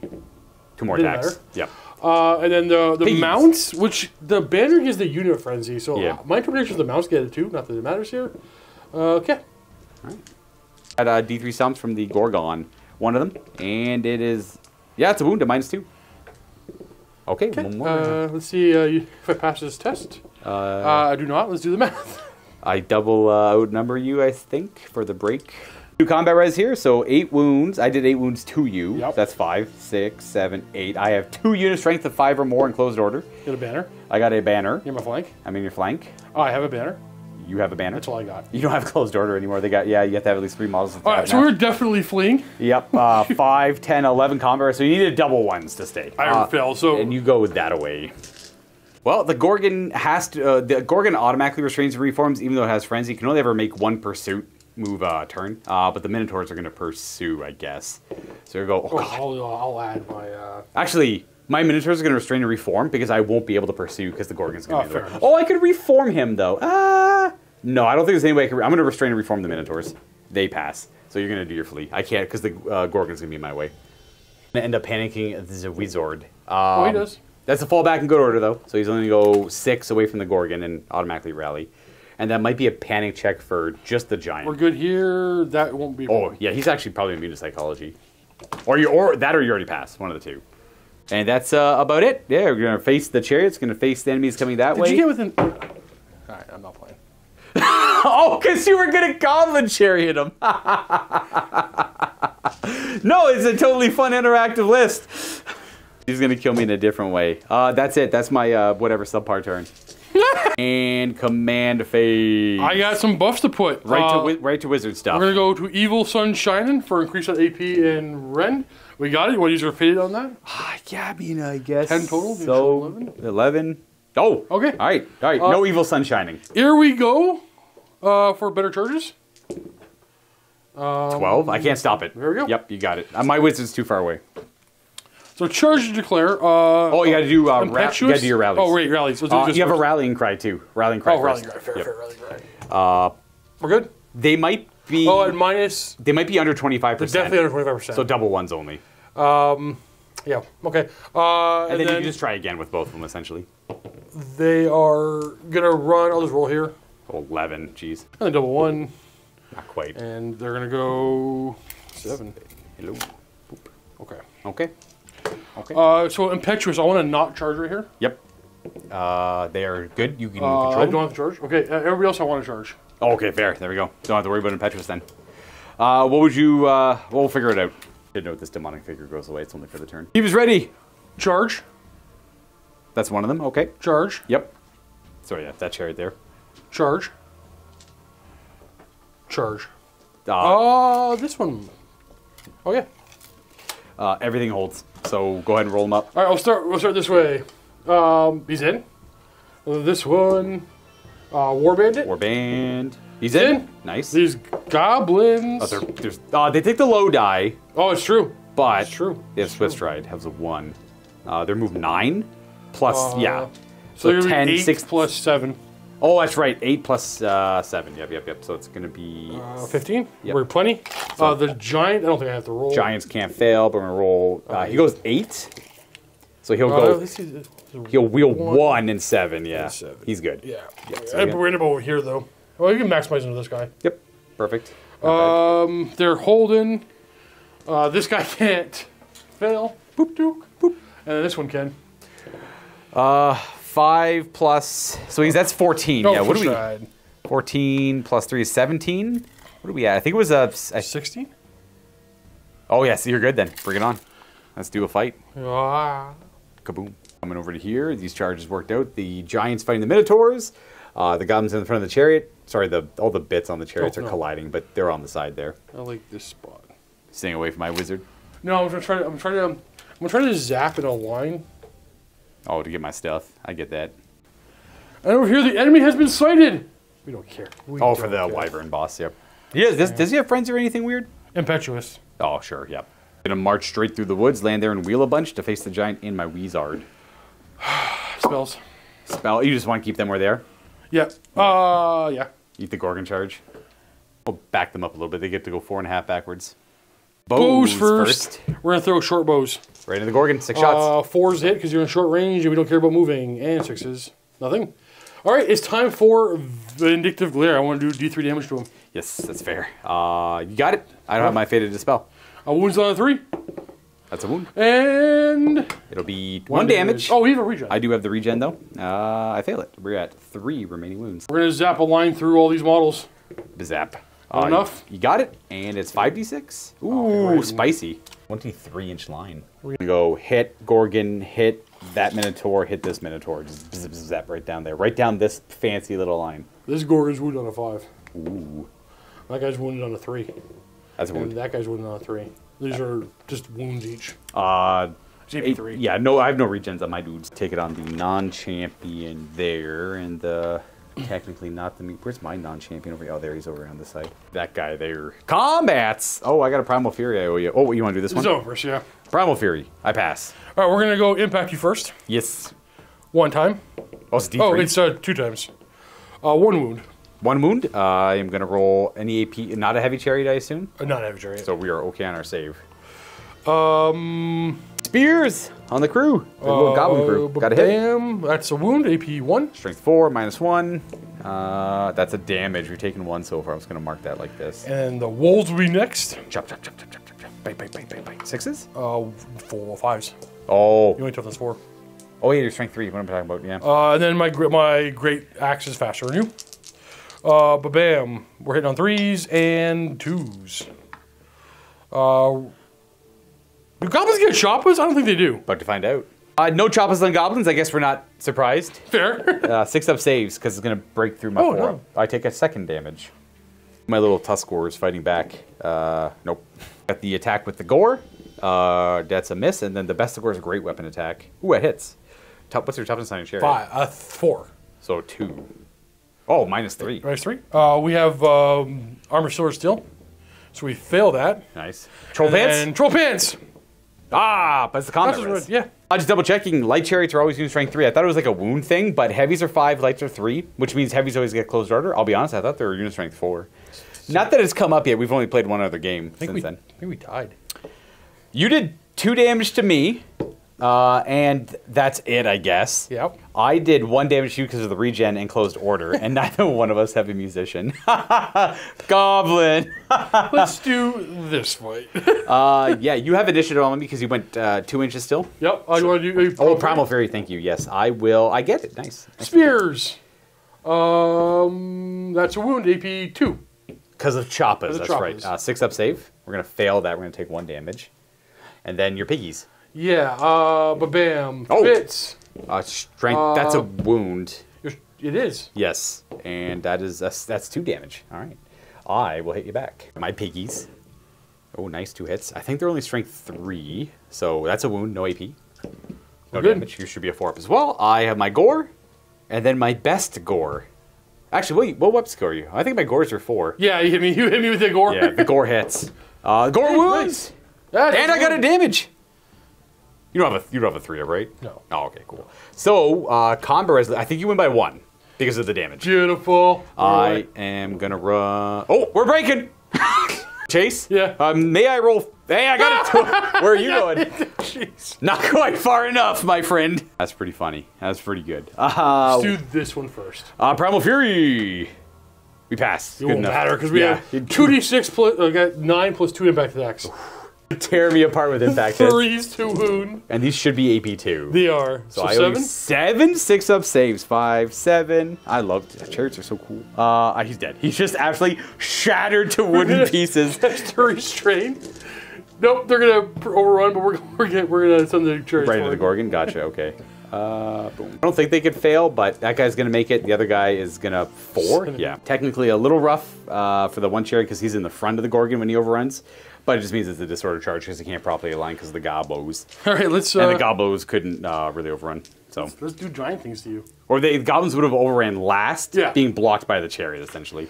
Two more Didn't attacks. matter. Yep. Uh, and then the the Thieves. mounts, which the banner is the unit frenzy. So Yeah. uh, my interpretation is the mounts get it too. Not that it matters here. Uh, okay. Had uh, D3 stumps from the Gorgon, one of them, and it is yeah, it's a wound, a minus two. Okay, one more. Uh, let's see uh, you- if I pass this test. Uh, Uh, I do not. Let's do the math. I double uh, outnumber you, I think, for the break. Two combat res here, so eight wounds. I did eight wounds to you. Yep. That's five, six, seven, eight. I have two unit strength of five or more in closed order. Get a banner. I got a banner. You're my flank. I'm in your flank. Oh, I have a banner. You have a banner. That's all I got. You don't have closed order anymore. They got yeah. You have to have at least three models. Of All right, so now. we're definitely fleeing. Yep, uh, 5, 10, 11 combat. So you needed double ones to stay. I Uh, fail. So and you go with that away. Well, the Gorgon has to. Uh, the Gorgon automatically restrains and reforms, even though it has frenzy. You can only ever make one pursuit move uh, turn. Uh, but the Minotaurs are going to pursue, I guess. So you go. Oh, Oh. I'll, I'll add my. Uh, Actually, my Minotaurs are going to restrain and reform because I won't be able to pursue because the Gorgon's going Oh, to there. Oh, I could reform him though. Ah, no, I don't think there's any way I can. Re- I'm going to restrain and reform the Minotaurs. They pass. So you're going to do your flee. I can't because the uh, Gorgon's going to be in my way. I'm going to end up panicking the Wizard. Um, oh, he does. That's a fallback in good order though. So he's only going to go six away from the Gorgon and automatically rally. And that might be a panic check for just the giant. We're good here. That won't be. Oh yeah, he's actually probably immune to psychology, or you or that or you already passed one of the two. And that's uh, about it. Yeah, we're gonna face the chariots. Gonna face the enemies coming that Did way. Did you get within? All right, I'm not playing. oh, because you were gonna goblin chariot him. no, it's a totally fun interactive list. He's gonna kill me in a different way. Uh, that's it. That's my uh, whatever subpar turn. and command phase. I got some buffs to put. right Uh, to right to wizard stuff. We're gonna go to Evil Sun Shining for increased AP and Ren. We got it. You want to use your faded on that? Ah, yeah, I mean, I guess 10 total? So 11? 11. Oh, Okay. All right, all right. Uh, no evil sun shining. Here we go. Uh, for better charges. Um, Twelve. I can't stop it. there we go. Yep, you got it. Uh, my wizard's too far away. So charge to declare. Uh, Oh, you got to do uh, ra- you got to do your rallies. Oh, wait, rallies. Let's Uh, you have a rallying cry too. Rallying cry. Oh, rallying cry. Fair, Yep. fair, rallying cry. Uh, We're good. they might be. Oh, at minus. they might be under twenty five percent. Definitely under twenty five percent. So double ones only. Um, yeah. Okay. Uh, And, and, then, then you just try again with both of them essentially. they are gonna run. I'll just roll here. Eleven. Jeez, And then double one, not quite. and they're gonna go seven. Hello. Okay. Okay. Okay. Uh, so impetuous. I want to not charge right here. yep. Uh, they are good. You can Uh, control. I don't have to charge. Okay. Uh, everybody else, I want to charge. Oh, okay, fair. There we go. Don't have to worry about impetuous then. Uh, what would you? Uh, well, figure it out. Didn't know if this demonic vigor goes away. It's only for the turn. He was ready. Charge. That's one of them. Okay. Charge. Yep. Sorry, yeah, that chariot there. Charge. Charge. Uh, Uh, this one. Oh yeah. Uh, everything holds. So go ahead and roll them up. All right. We'll start. We'll start this way. Um, he's in. Uh, This one. Uh, War Bandit. War band. He's in. In. Nice. These goblins. Oh, they're- there's, uh, they take the low die, oh, it's true. but It's true. they have Swift Stride. Has a one. Uh, they're moved nine. Plus, yeah. So, So 10, six- plus seven. Oh, that's right. Eight plus uh, seven. Yep, yep, yep. So it's gonna be Uh, Fifteen. Yep. We're plenty. Uh, the giant. I don't think I have to roll. Giants can't fail, but we're gonna roll. Uh, he goes eight. So he'll Uh, go. He'll wheel one. one, and seven. Yeah, And seven. he's good. Yeah. So. We're gonna go here though. Well, you can maximize into this guy. Yep. Perfect. Not bad. Um, they're holding. Uh, this guy can't fail. Boop doop, Boop. And then this one can. Five plus. So he's that's fourteen. No, yeah. What do we? stride. Fourteen plus three is seventeen. What do we at? I think it was a. a Sixteen. oh yes, you're good then. Bring it on. Let's do a fight. Ah. Kaboom. Coming over to here. These charges worked out. The giants fighting the minotaurs. Uh, the goblins in the front of the chariot. Sorry, the all the bits on the chariots Oh, are no. colliding, but they're on the side there. I like this spot. Staying away from my wizard. No, I'm trying to. I'm trying to. I'm gonna to zap in a line. Oh, to get my stuff. I get that. And over here, the enemy has been sighted. We don't care. We Oh, for don't the care. wyvern boss. Yep. Yeah. Does, does he have friends or anything weird? Impetuous. Oh, sure. Yep. Gonna march straight through the woods, land there and wheel a bunch to face the giant in my Weezard. Spells. Spell. You just want to keep them where they are. Yeah. Uh, yeah. Eat the Gorgon charge. We'll back them up a little bit. They get to go four and a half backwards. Bows first. We're gonna throw short bows. Right into the Gorgon. Six shots. Uh, fours hit because you're in short range and we don't care about moving. And sixes, nothing. All right, it's time for vindictive glare. I want to do D3 damage to him. yes, that's fair. Uh, you got it. I don't have my faded dispel. A wounds on a three, That's a wound. and It'll be one, damage. Oh, we have a regen. I do have the regen though. Uh, I fail it. We're at three remaining wounds. We're gonna zap a line through all these models. Zap. Not enough? You got it, and it's five d six. Ooh, right. spicy. Twenty-three inch line. We're gonna go hit Gorgon, hit that Minotaur, hit this Minotaur. Just bzz, bzz, zap right down there, right down this fancy little line. This Gorgon's wounded on a five. Ooh, That guy's wounded on a three, that's a and wound. that guy's wounded on a three. These are just wounds each. Uh, It's AP eight- three. yeah, no, I have no regens on my dudes. Take it on the non-champion there, and the technically not the me. Where's my non-champion over here? Oh, there he's over on this side. That guy there. Combats. Oh, I got a primal fury. I owe you. Oh, you want to do this one? Zomers, yeah. Primal fury. I pass. All right, we're gonna go impact you first. Yes. One time. Oh, it's D3. Oh, it's uh, two times. Uh, one wound. one wound. Uh, I am gonna roll any AP. Not a heavy chariot, I assume. Uh, not heavy chariot. So we are okay on our save. um, Spears on the crew. The little goblin crew. uh, Got a hit. Bam. That's a wound. AP one. Strength four minus one. Uh, that's a damage. We've taken one so far. I'm just gonna mark that like this. And the wolves will be next. Chop, chop, chop, chop, chop, chop, chop. Bite, bite, bite, bite, bite. Sixes? Uh, four fives. Oh. You only took those four. Oh, yeah, your strength three. What am I talking about? Yeah. Uh, and then my my great axe is faster than you. Uh, but bam, we're hitting on threes and twos. Uh, do goblins get choppas? I don't think they do. About to find out. Uh, no choppas on goblins. I guess we're not surprised. Fair. Uh, six up saves because it's gonna break through my Oh, four. no. I take a second damage. My little Tuskgore is fighting back. Uh, nope. Got the attack with the gore. Uh, that's a miss, and then the best of gore is a great weapon attack. Ooh, it hits. Top, what's your toughness on your chariot? Five. Uh, four. So two. Oh, minus three. Minus three. Uh, we have um, armor silver still, so we fail that. Nice. Troll pants. And troll pants. Ah, but it's the combat That's yeah. I'm just double checking. Light chariots are always using strength three. I thought it was like a wound thing, but heavies are five, lights are three, which means heavies always get closed order. I'll be honest, I thought they were unit strength four. Not that it's come up yet. We've only played one other game I think since we. then. I think we tied. You did two damage to me, uh, and that's it, I guess. Yep. I did one damage to you because of the regen and closed order, and neither one of us have a musician. Goblin. Let's do this fight. Uh, yeah, you have initiative on me because you went uh, two inches still. yep. To do? Oh, Primal Fury, thank you. Yes, I will. I get it. Nice. Spears. Um, that's a wound. AP two. Because of choppas, that's right. choppas. Uh, six up save. We're going to fail that. We're going to take one damage. And then your piggies. Yeah. Uh, but bam. Oh. Bits. Uh, strength, that's a wound. It is. Yes. And that is that's, that's two damage. All right. I will hit you back. My piggies. Oh, nice. Two hits. I think they're only strength three. So that's a wound. No AP. No good. damage. You should be a four up as well. I have my gore. And then my best gore. Actually, wait, what weapon score are you? I think my gores are four. Yeah, you hit me. You hit me with the gore. Yeah, the gore hits. Uh, gore wounds. That's And I got a damage. You don't have a you don't have a three up, right? No. Oh, okay, cool. So, uh, Comber, is- I think you win by one because of the damage. Beautiful. I am gonna run. Oh, we're breaking. Chase. Yeah. Um, may I roll? Hey, I got it. Where are you going? Jeez. Not quite far enough, my friend. That's pretty funny. That's pretty good. Uh, Let's do this one first. uh, Primal Fury. We pass. It Good won't enough. matter because we Yeah. have two d six plus. I got nine plus two impact attacks. Tear me apart with impact hits. Threes to wound. And these should be AP two. They are. So, So, I seven. seven six up saves. Five, seven. I love chariots are so cool. Uh, he's dead. He's just actually shattered to wooden pieces. That's to restrain. Nope, they're gonna overrun, but we're we're gonna, we're gonna send the charge Right into the Gorgon. Gotcha. Okay. Uh, boom. I don't think they could fail, but that guy's gonna make it. The other guy is gonna four. Seven. Yeah, technically a little rough uh, for the one cherry because he's in the front of the Gorgon when he overruns. But it just means it's a disorder charge because he can't properly align because of the gobos. All right, let's and uh, the gobos couldn't uh, really overrun. So, let's do giant things to you. or they, the goblins would have overran last, Yeah. being blocked by the chariot essentially.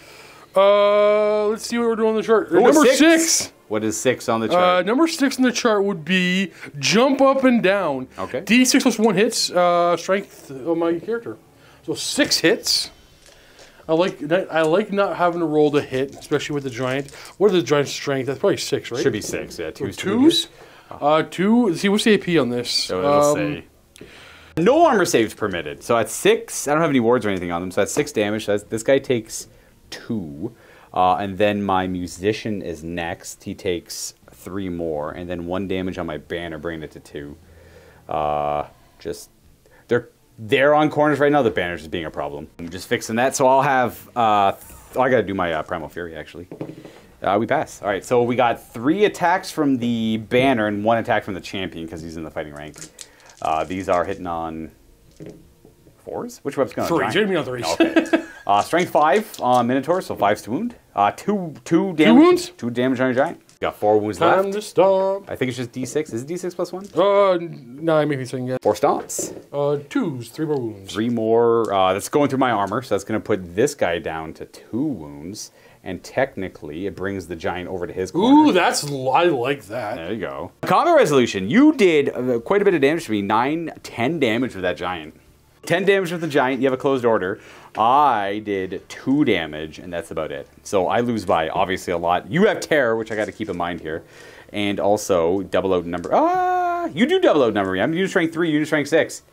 Uh, let's see what we're doing on the chart. Ooh, number six. What is six on the Uh, chart? number six on the chart would be jump up and down. Okay. D6 plus one hits, uh, strength of my character. So six hits. I like that- I like not having to roll to hit, especially with the giant. What is the giant's strength? That's probably six, right? Should be six. Yeah, two twos. Uh, two. See what's the AP on this? So it'll Um, say. No armor saves permitted. So at six, I don't have any wards or anything on them. So that's six damage. So that's, this guy takes two. Uh, and then my musician is next. He takes three more. And then one damage on my banner, bringing it to two. Uh, just. They're, they're on corners right now. The banner's just being a problem. I'm just fixing that. So I'll have. Uh, oh, I got to do my uh, Primal Fury, actually. Uh, we pass. All right, so we got three attacks from the banner and one attack from the champion because he's in the fighting rank. Uh, these are hitting on fours. Which weap's going? Threes. Hit me on threes. Okay. uh, strength five on Minotaur, so five's to wound. Uh, two two damage. Two wounds? Two damage on your giant. Got four wounds Time left. to stomp. I think it's just D6. Is it D6 plus one? Uh, no, I make me saying yes. Four stomps. Uh, twos, three more wounds. Three more. Uh, that's going through my armor, so that's going to put this guy down to two wounds. And technically, it brings the giant over to his corner. Ooh, that's I like that. There you go. Combat resolution. You did uh, quite a bit of damage to me. Nine, ten damage with that giant. Ten damage with the giant. You have a closed order. I did two damage, and that's about it. So I lose by obviously a lot. You have terror, which I got to keep in mind here, and also double out number. Ah, you do double out number. I'm you strength three. Do strength six.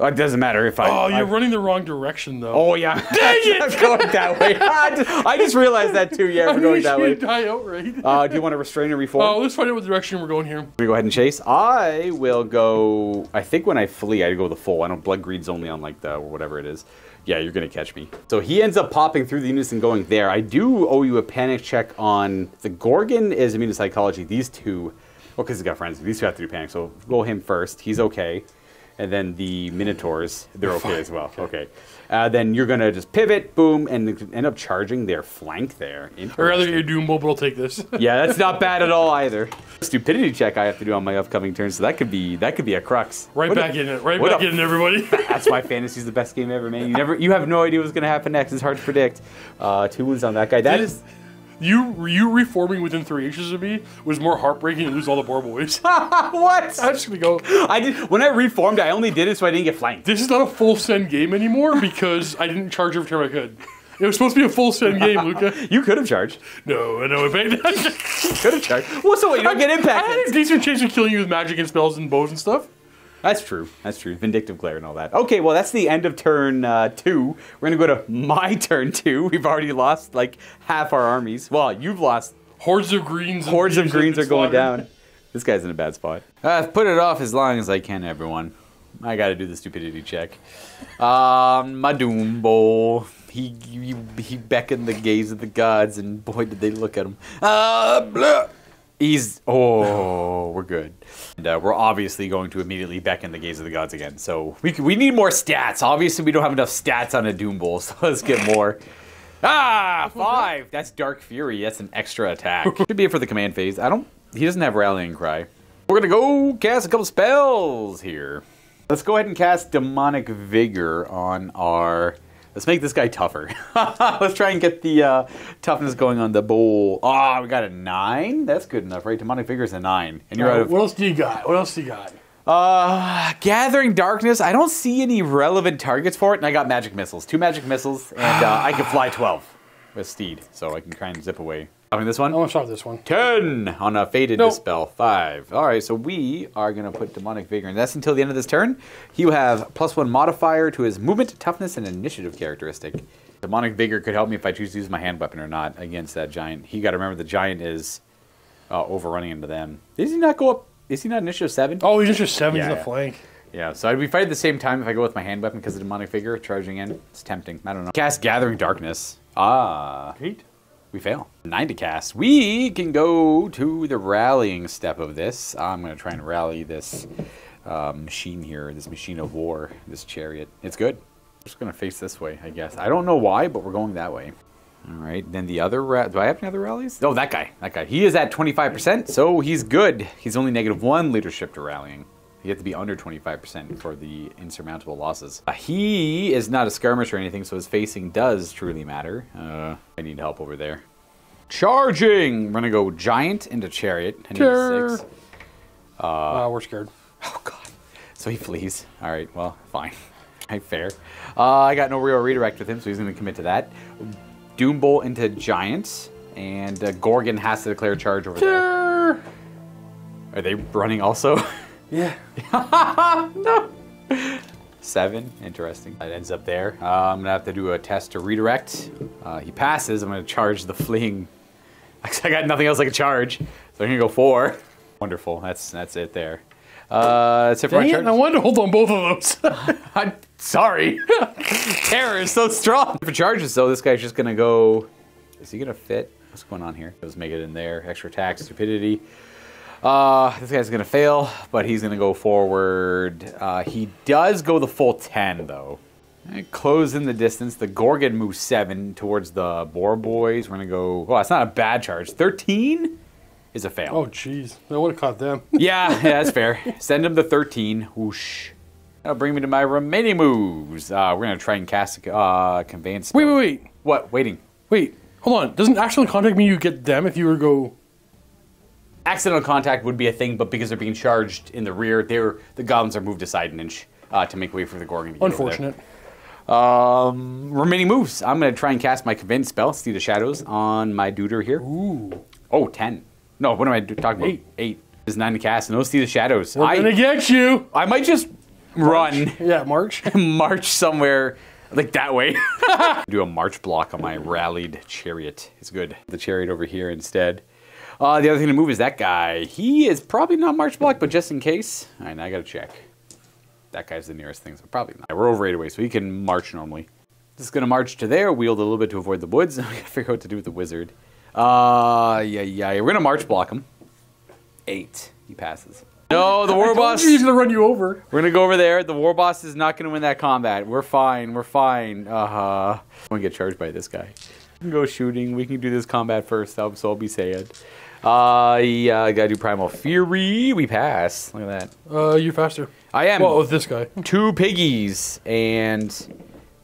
It doesn't matter if I. Oh, you're running the wrong direction though. Oh yeah, dang it! I'm going that way. I just, I just realized that too. Yeah, we're going that way. die outright. Uh, do you want to restrain or reform? Oh, let's find out what direction we're going here. We go ahead and chase. I will go. I think when I flee, I go the full. I know blood greed's only on like the or whatever it is. Yeah, you're gonna catch me. So he ends up popping through the units and going there. I do owe you a panic check on the Gorgon is immune to psychology. These two, well, because he's got friends. These two have to do panic. So roll him first. He's okay. And then the Minotaurs, they're okay fine. as well. Okay. Uh, then you're gonna just pivot, boom, and end up charging their flank there. Or rather, Interesting. you're Doombull, but I'll take this. Yeah, that's not bad at all either. Stupidity check I have to do on my upcoming turn, so that could be that could be a crux. Right What back a- in it. Right back a- in, everybody. That's why fantasy's the best game ever, man. You never, you have no idea what's gonna happen next. It's hard to predict. Uh, two wounds on that guy. That is. You you reforming within three inches of me was more heartbreaking than lose all the boar boys. what? I'm just gonna go. I did when I reformed. I only did it so I didn't get flanked. This is not a full send game anymore because I didn't charge every time I could. It was supposed to be a full send game, Luka. You could have charged. No, I know. In fact, Could have charged. Well, so what, you don't get I had impacted. a decent chance of killing you with magic and spells and bows and stuff. That's true. That's true. Vindictive glare and all that. Okay, well that's the end of turn uh, two. We're gonna go to my turn two. We've already lost like half our armies. Well, you've lost Hordes of greens. hordes of greens are going down. This guy's in a bad spot. I've put it off as long as I can, everyone. I gotta do the stupidity check. Um, my doom. He, he he beckoned the gaze of the gods, and boy, did they look at him. Uh, blah. He's oh, we're good. And uh, we're obviously going to immediately beckon the gaze of the gods again. So we we need more stats. Obviously, we don't have enough stats on a Doombull, so let's get more. Ah, five. That's Dark Fury. That's an extra attack. Should be it for the command phase. I don't. He doesn't have Rallying Cry. We're gonna go cast a couple spells here. Let's go ahead and cast Demonic Vigor on our. Let's make this guy tougher. Let's try and get the uh, toughness going on the bowl. Ah, we got a nine. That's good enough, right? Demonic Vigor is a nine, and you're out of What else do you got? What else do you got? uh, Gathering Darkness. I don't see any relevant targets for it, and I got magic missiles. Two magic missiles, and uh, I can fly 12 with Steed, so I can kind of zip away. I mean, this one? I want to start this one. 10 on a Faded Nope. Dispel. 5. Alright, so we are going to put Demonic Vigor, and that's until the end of this turn. He will have plus one modifier to his movement, toughness, and initiative characteristic. Demonic Vigor could help me if I choose to use my hand weapon or not against that giant. He got to remember the giant is uh, overrunning into them. Does he not go up? Is he not initiative 7? Oh, he's just seven Yeah, in the yeah. flank. Yeah, so I'd be fight at the same time if I go with my hand weapon because of demonic vigor charging in. It's tempting. I don't know. Cast Gathering Darkness. Ah, Eight. We fail. Nine to cast. We can go to the rallying step of this. I'm going to try and rally this uh, machine here, this machine of war, this chariot. It's good. Just gonna face this way, I guess. I don't know why, but we're going that way. All right. Then the other do I have any other rallies? Oh, that guy. That guy. He is at 25%, so he's good. He's only negative one leadership to rallying. You have to be under 25% for the insurmountable losses. Uh, he is not a skirmish or anything, so his facing does truly matter. Uh, I need help over there. Charging! We're gonna go giant into chariot. I need a six. Uh, we're scared. Oh god. So he flees. All right. Well, fine. Right, fair. Uh, I got no real redirect with him, so he's going to commit to that. Doombull into giant, and uh, Gorgon has to declare charge over there. Terror. Are they running also? Yeah. no. Seven. Interesting. That ends up there. Uh, I'm gonna have to do a test to redirect. Uh, he passes. I'm gonna charge the fleeing. I got nothing else I can charge, so I'm gonna go four. Wonderful. That's that's it there. Uh, that's it for my Dang it, charges. I wanted to hold on both of those. I'm sorry. Terror is so strong. For charges, though, this guy's just gonna go. Is he gonna fit? What's going on here? Let's make it in there. Extra attack, stupidity. Uh, this guy's gonna fail, but he's gonna go forward. Uh, he does go the full 10, though. And close in the distance. The Gorgon moves 7 towards the Boar Boys. We're gonna go. Oh, it's not a bad charge. 13 is a fail. oh, jeez. I would have caught them. Yeah, yeah, that's fair. Send him the 13. Whoosh. That'll bring me to my remaining moves. Uh, we're going to try and cast a uh, conveyance. Wait, wait, wait. What? Waiting. Wait. Hold on. Doesn't actual contact mean you get them if you were to go. Accidental contact would be a thing, but because they're being charged in the rear, they're, the goblins are moved aside an inch uh, to make way for the Gorgon to get. Unfortunate. Um, remaining moves. I'm going to try and cast my conveyance spell, Steed of Shadows, on my duder here. Ooh. Oh, 10. No, what am I do- talking about? Eight. 8. Is 9 to cast, and those Steed of Shadows. We're I, gonna get you. I might just run. Yeah, March. march somewhere like that way. Do a march block on my rallied chariot. It's good. The chariot over here instead. Uh, the other thing to move is that guy. He is probably not march block, but just in case. All right, now I gotta check. That guy's the nearest thing, so probably not. We're over eight away, so he can march normally. Just gonna march to there, wield a little bit to avoid the woods. we gotta figure out what to do with the wizard. Uh, yeah, yeah. We're gonna march block him. Eight. He passes. No, the war boss. He's gonna run you over. We're gonna go over there. The war boss is not gonna win that combat. We're fine. We're fine. Uh huh. I'm gonna get charged by this guy. We can go shooting. We can do this combat first, so I'll be sad. Uh, yeah, I gotta do primal fury. We pass. Look at that. Uh, you faster. I am Well, with this guy. two piggies and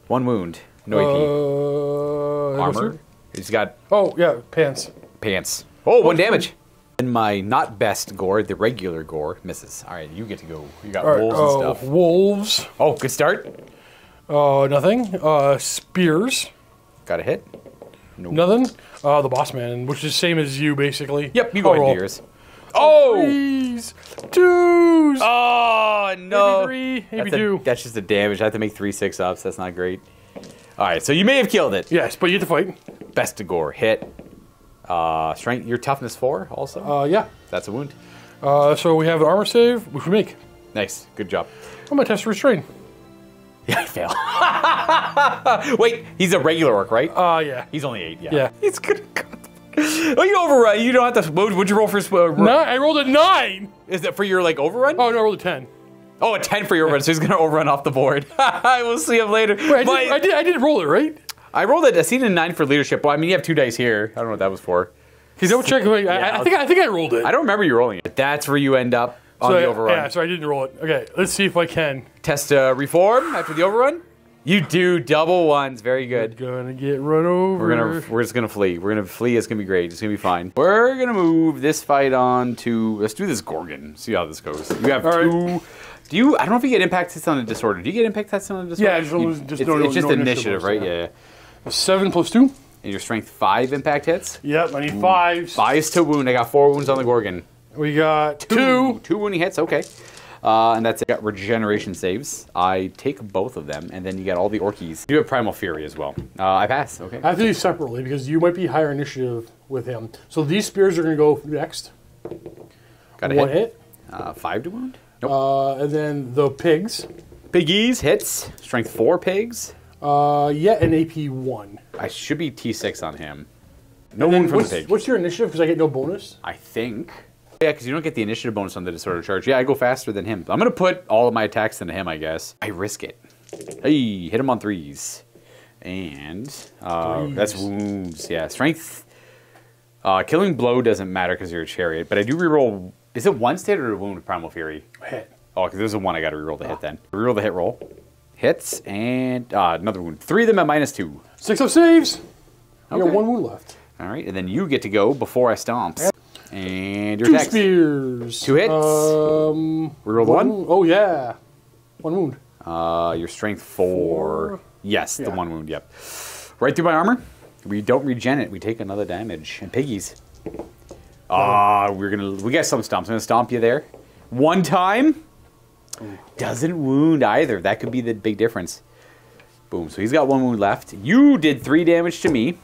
one wound. No AP. Uh, Armor. He's got Oh yeah, pants. pants. Oh, one damage. And my not best gore, the regular gore, misses. All right, you get to go. You got All right, wolves oh, and stuff. Wolves. Oh, good start. Uh, nothing. Uh, spears. Got a hit. Nothing. Uh, the boss man, which is the same as you basically. Yep, you go I'll ahead, roll. Beers. Oh! Threes, twos. Oh, no. Maybe three, maybe that's, a- two. that's just the damage. I have to make three six ups. That's not great. All right, so you may have killed it. Yes, but you get to fight. Best to gore. Hit. Uh, strength. Your toughness four also. Uh, yeah. that's a wound. Uh, so we have an armor save, which we make. Nice. Good job. I'm gonna test restrain. Yeah, I fail. Wait, he's a regular orc, right? Uh, yeah. he's only eight. Yeah. Yeah. He's good. Oh, you overrun. You don't have to. What would you roll for? Uh, ro- Nine. I rolled a nine. Is that for your like overrun? Oh no, I rolled a ten. Oh, a 10 for your overrun, so he's going to overrun off the board. I will see him later. Wait, I, My- did, I did. I did roll it right. I rolled a, a scene in 9 for leadership. Well, I mean, you have two dice here. I don't know what that was for. You double check? Wait, I- Yeah, I, think I think I rolled it. I don't remember you rolling it. That's where you end up on so the I- overrun. Yeah, so I didn't roll it. Okay, let's see if I can. Test uh, reform after the overrun. You do double ones. Very good. Gonna get run over. We're gonna we're just gonna flee. We're gonna flee. It's gonna be great. It's gonna be fine. We're gonna move this fight on to let's do this Gorgon. See how this goes. You have All right. two. Do you? I don't know if you get impact hits on a disorder. Do you get impact hits on a disorder? Yeah, just- You- just it's, no- it's just no initiative, right? yeah. Yeah. seven plus two. And your strength five impact hits. Yep, I need fives. Fives to wound. I got four wounds on the Gorgon. We got two. Two wounding hits. Okay. Uh, and that's it. Got regeneration saves. I take both of them, and then you got all the Orkies. You have Primal Fury as well. Uh, I pass. Okay. I have to do these separately because you might be higher initiative with him. So these spears are gonna go next. Got a One hit. hit. Uh, five to wound. Nope. Uh, and then the pigs. Piggies hits. Strength four pigs. Uh, yeah, an AP one. I should be T6 on him. No wound from the pig. what's your initiative? Because I get no bonus. I think. Yeah, because you don't get the initiative bonus on the disorder charge. Yeah, I go faster than him. I'm gonna put all of my attacks into him, I guess. I risk it. Hey, hit him on threes, and uh, that's wounds. Yeah, strength. Uh, killing blow doesn't matter because you're a chariot, but I do reroll. Is it one state or a wound with primal fury? Hit. Oh, because there's a one I got to reroll the hit then. Reroll the hit roll. Hits and uh, another wound. Three of them at minus two. Six of saves. You Okay. got one wound left. All right, and then you get to go before I stomp. And your Two attacks. spears. Two hits. Um, Reroll the one. wound. Oh yeah, one wound. Uh, your strength four. Four. Yes, the one wound. Yep. Right through my armor. We don't regen it. We take another damage. And piggies. Ah, we're gonna. We got some stomps. I'm gonna stomp you there. One time. Doesn't wound either. That could be the big difference. Boom. So he's got one wound left. You did three damage to me.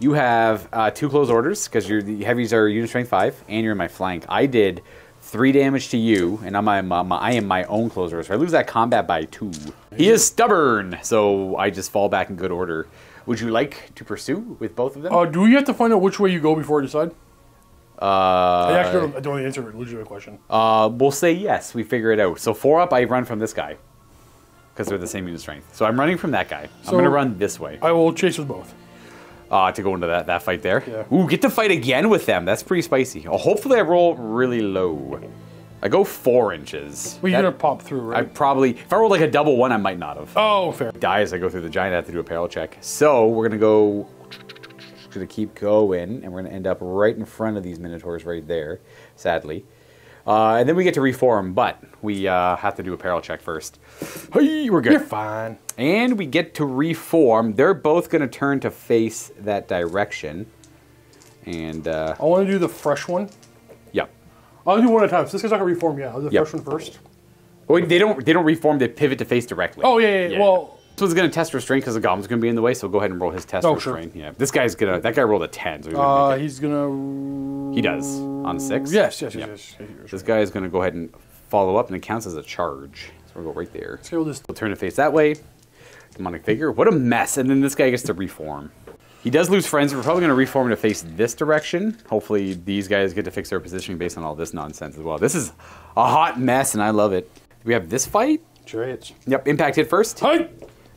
You have uh, two close orders because your heavies are unit strength five, and you're in my flank. I did three damage to you, and I'm, I'm, I'm- I am my own close order, so I lose that combat by two. He is stubborn, so I just fall back in good order. Would you like to pursue with both of them? Uh, do we have to find out which way you go before I decide? uh, I actually don't, I don't answer a legitimate question. uh, we'll say yes. We figure it out. So four up, I run from this guy because they're the same unit strength. So I'm running from that guy. I'm going to run this way. I will chase with both. Uh, to go into that, that fight there. Yeah. Ooh, get to fight again with them. That's pretty spicy. Oh, hopefully I roll really low. I go four inches. Well, you're That- gonna pop through, right? I probably, if I roll like a double one, I might not have. oh, fair. Die as I go through the giant, I have to do a peril check. So we're gonna go, gonna keep going, and we're gonna end up right in front of these minotaurs right there, sadly. Uh, and then we get to reform, but we uh, have to do a peril check first. Hey, we're good. You're fine. And we get to reform. They're both going to turn to face that direction. And, uh, I want to do the fresh one. yep. I'll do one at a time. So this guy's not gonna reform yet. I'll do the Yep. fresh one first. Wait, they don't. They don't reform. They pivot to face directly. Oh yeah, yeah. yeah. Well, this one's going to test restraint because the goblin's going to be in the way. So go ahead and roll his test Oh, sure. restraint. Yeah. This guy's gonna. That guy rolled a ten. So he's gonna uh, he's gonna. he does on six. Yes, yes, yes, yes. yes. This guy is going to go ahead and follow up, and it counts as a charge. So we'll go right there. Go with this. We'll turn to face that way. Demonic Vigor. What a mess. And then this guy gets to reform. He does lose friends. We're probably going to reform to face this direction. Hopefully, these guys get to fix their positioning based on all this nonsense as well. This is a hot mess, and I love it. We have this fight. Chariots. Yep, impact hit first. Hi.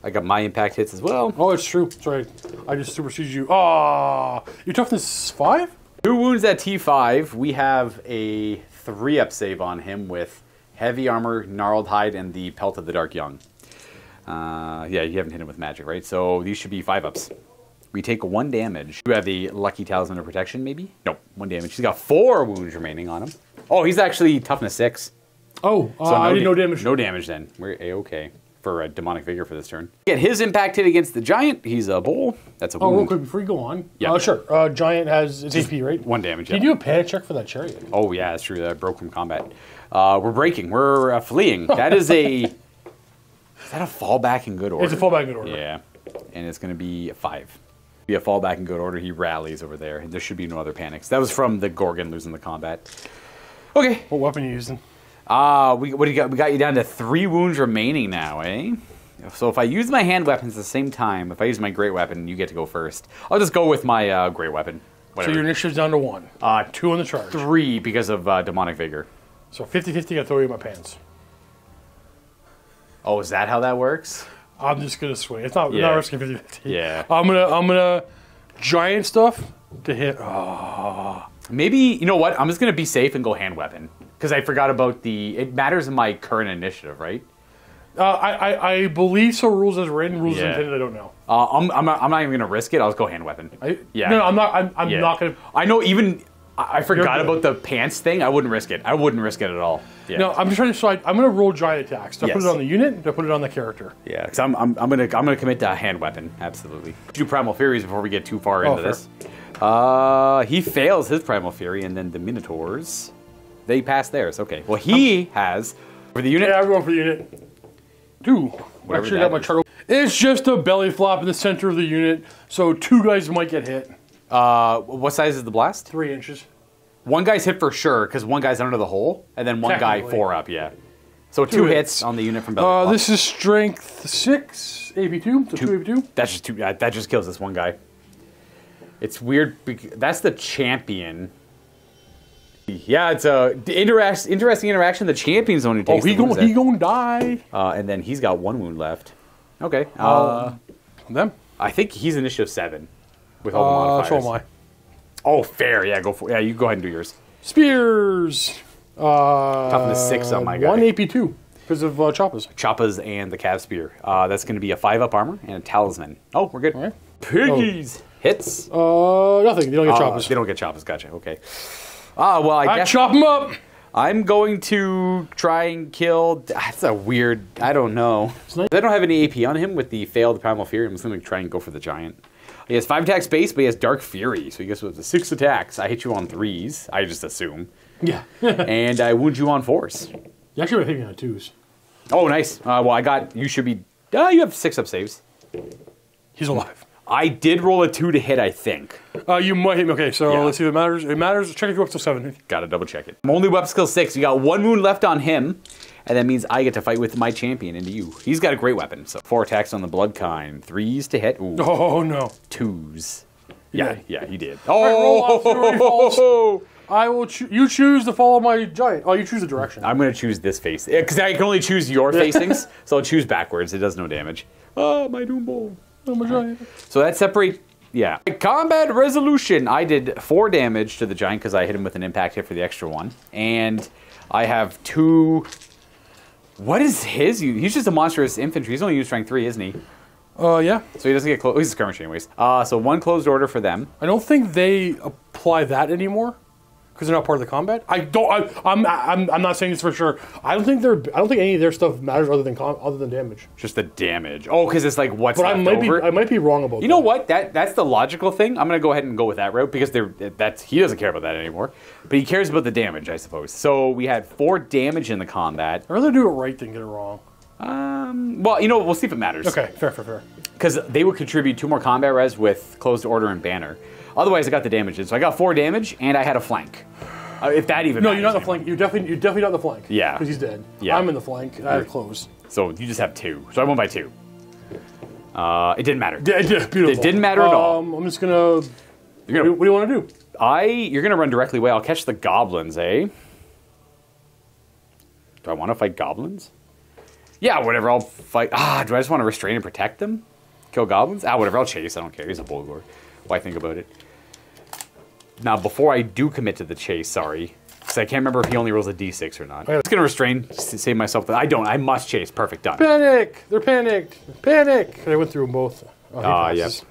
I got my impact hits as well. Oh, it's true. Sorry, I just superseded you. Ah, your toughness is five. Two wounds at T5. We have a three up save on him with heavy armor, gnarled hide, and the pelt of the dark young. Uh, yeah, you haven't hit him with magic, right? So these should be five ups. We take one damage. You have the lucky talisman of protection, maybe? Nope, one damage. He's got four wounds remaining on him. Oh, he's actually toughness six. Oh, uh, So I no didn't da- know damage. No damage then. We're a okay for a demonic vigor for this turn. Get his impact hit against the giant. He's a bull. That's a bull. Oh, real quick before you go on. Yeah. Uh, sure. Uh, Giant has its AP, right? One damage. Can yeah. you do a panic check for that chariot? Oh yeah, that's true. That broke from combat. Uh, we're breaking. We're uh, fleeing. That is a. is that a fallback in good order? It's a fallback in good order. Yeah, and it's going to be a five. Be a fallback in good order. He rallies over there, there should be no other panics. That was from the Gorgon losing the combat. Okay. What weapon are you using? Uh, we what do you got? We got you down to three wounds remaining now, eh? So if I use my hand weapons at the same time, if I use my great weapon, you get to go first. I'll just go with my uh, great weapon. So your initiative's down to one. uh, Two on the charge. three because of uh, demonic vigor. So 50-50, I throw you in my pants. Oh, is that how that works? I'm just gonna swing. It's not, Yeah. not risking 50-50. Yeah. I'm gonna I'm gonna giant stuff to hit. Oh, Maybe you know what? I'm just gonna be safe and go hand weapon because I forgot about the. It matters in my current initiative, right? uh, I, I I believe so. Rules as written, rules as Yeah. intended. I don't know. Uh, I'm, I'm, not, I'm not even gonna risk it. I'll just go hand weapon. I, Yeah. No, no, I'm not. I'm, I'm Yeah. not gonna. I know. Even I I forgot about the pants thing. I wouldn't risk it. I wouldn't risk it at all. Yeah. No, I'm just trying to decide. I'm gonna roll giant attacks. Do I put Yes. it on the unit? Do I put it on the character? Yeah, because I'm, I'm, I'm gonna I'm gonna commit to hand weapon. Absolutely. Do primal furies before we get too far Oh, into fair. this. Uh, he fails his primal fury, and then the minotaurs, they pass theirs. Okay. Well, he has for the unit. Yeah, everyone for the unit. Two. Whatever Actually, that I got my is. chart. It's just a belly flop in the center of the unit, so two guys might get hit. Uh, what size is the blast? Three inches. One guy's hit for sure because one guy's under the hole, and then one guy four up. Yeah. So two, hits. hits. on the unit from belly. Uh, flop. this is strength six, AP two, so two AP two. That's just too. uh, That just kills this one guy. It's weird. bec- That's the champion. Yeah, it's a interact, interesting interaction. The champion's only Oh, takes he the gonna he there. gonna die. uh, and then he's got one wound left. Okay. Uh, Them. I think he's initiative seven with all the Uh, so modifiers. am I. Oh, fair. Yeah, go for Yeah, you go ahead and do yours. Spears. Uh, Toughness six on my guy. One AP two because of uh, choppas. Choppas and the Cav Spear. Uh, that's going to be a five up armor and a talisman. Oh, we're good. Alright. Piggies hits. Uh, nothing. They don't get Uh, choppas. They don't get choppas. Gotcha. Okay. Ah, well, I, I guess chop them up. I'm going to try and kill. That's a weird. I don't know. nice. They don't have any AP on him with the failed Primal Fury. I'm just going to try and go for the giant. He has five attacks base, but he has Dark Fury, so he gets with the six attacks. I hit you on threes. I just assume, Yeah. and I wound you on fours. you actually were hit me on twos. Oh, nice. Uh, well, I got. You should be. Uh, you have six up saves. He's alive. I did roll a two to hit. I think. Uh, you might hit me. Okay, so Yeah. let's see if it matters. It matters. Check if you're up to seven. Got to double check it. I'm only weapon skill six. You got one wound left on him, and that means I get to fight with my champion into you. He's got a great weapon. So four attacks on the Bloodkine, threes to hit. Ooh, Oh no. twos. Yeah, did. yeah, he did. roll off, see where he falls. Oh, I will. Cho- you choose to follow my giant. Oh, you choose the direction. I'm gonna choose this face because I can only choose your facings, so I'll choose backwards. It does no damage. Oh, my Doombull. Oh, my giant. So that separate. Yeah. Combat resolution. I did four damage to the giant because I hit him with an impact hit for the extra one, and I have two. What is his? He's just a monstrous infantry. He's only used strength three, isn't he? Uh, yeah. So he doesn't get close. He's a skirmish anyways. Uh, so one closed order for them. I don't think they apply that anymore because they're not part of the combat. I don't. I, I'm, I'm. I'm not saying this for sure. I don't think they're. I don't think any of their stuff matters other than com, other than damage. Just the damage. Oh, because it's like what's But I might over. be. I might be wrong about. You know what? That that's the logical thing. I'm gonna go ahead and go with that route because they're that's he doesn't care about that anymore, but he cares about the damage, I suppose. So we had four damage in the combat. I'd rather do it right than get it wrong. Um, well, you know, we'll see if it matters. Okay, fair, fair, fair. Because they would contribute two more combat res with closed order and banner. Otherwise, I got the damage in. So I got four damage and I had a flank. Uh, if that even No, you're not the flank. You're definitely. You're definitely not the flank. Yeah. because he's dead. Yeah. I'm in the flank. and I have close. So you just have two. So I won by two. Uh, it didn't matter. Yeah, yeah, beautiful. It didn't matter at all. Um, I'm just gonna. What You're do, gonna, what do you want to do? I you're gonna run directly away. I'll catch the goblins, eh? Do I want to fight goblins? Yeah, whatever. I'll fight. Ah, do I just want to restrain and protect them? Kill goblins? Ah, whatever. I'll chase. I don't care. He's a Bullgor. Why think about it? Now, before I do commit to the chase, sorry, because I can't remember if he only rolls a d6 or not. yeah. I'm just gonna restrain. Save myself. I don't. I must chase. Perfect. Done. Panic! They're panicked. Panic! I went through them both. Oh, Ah, yes.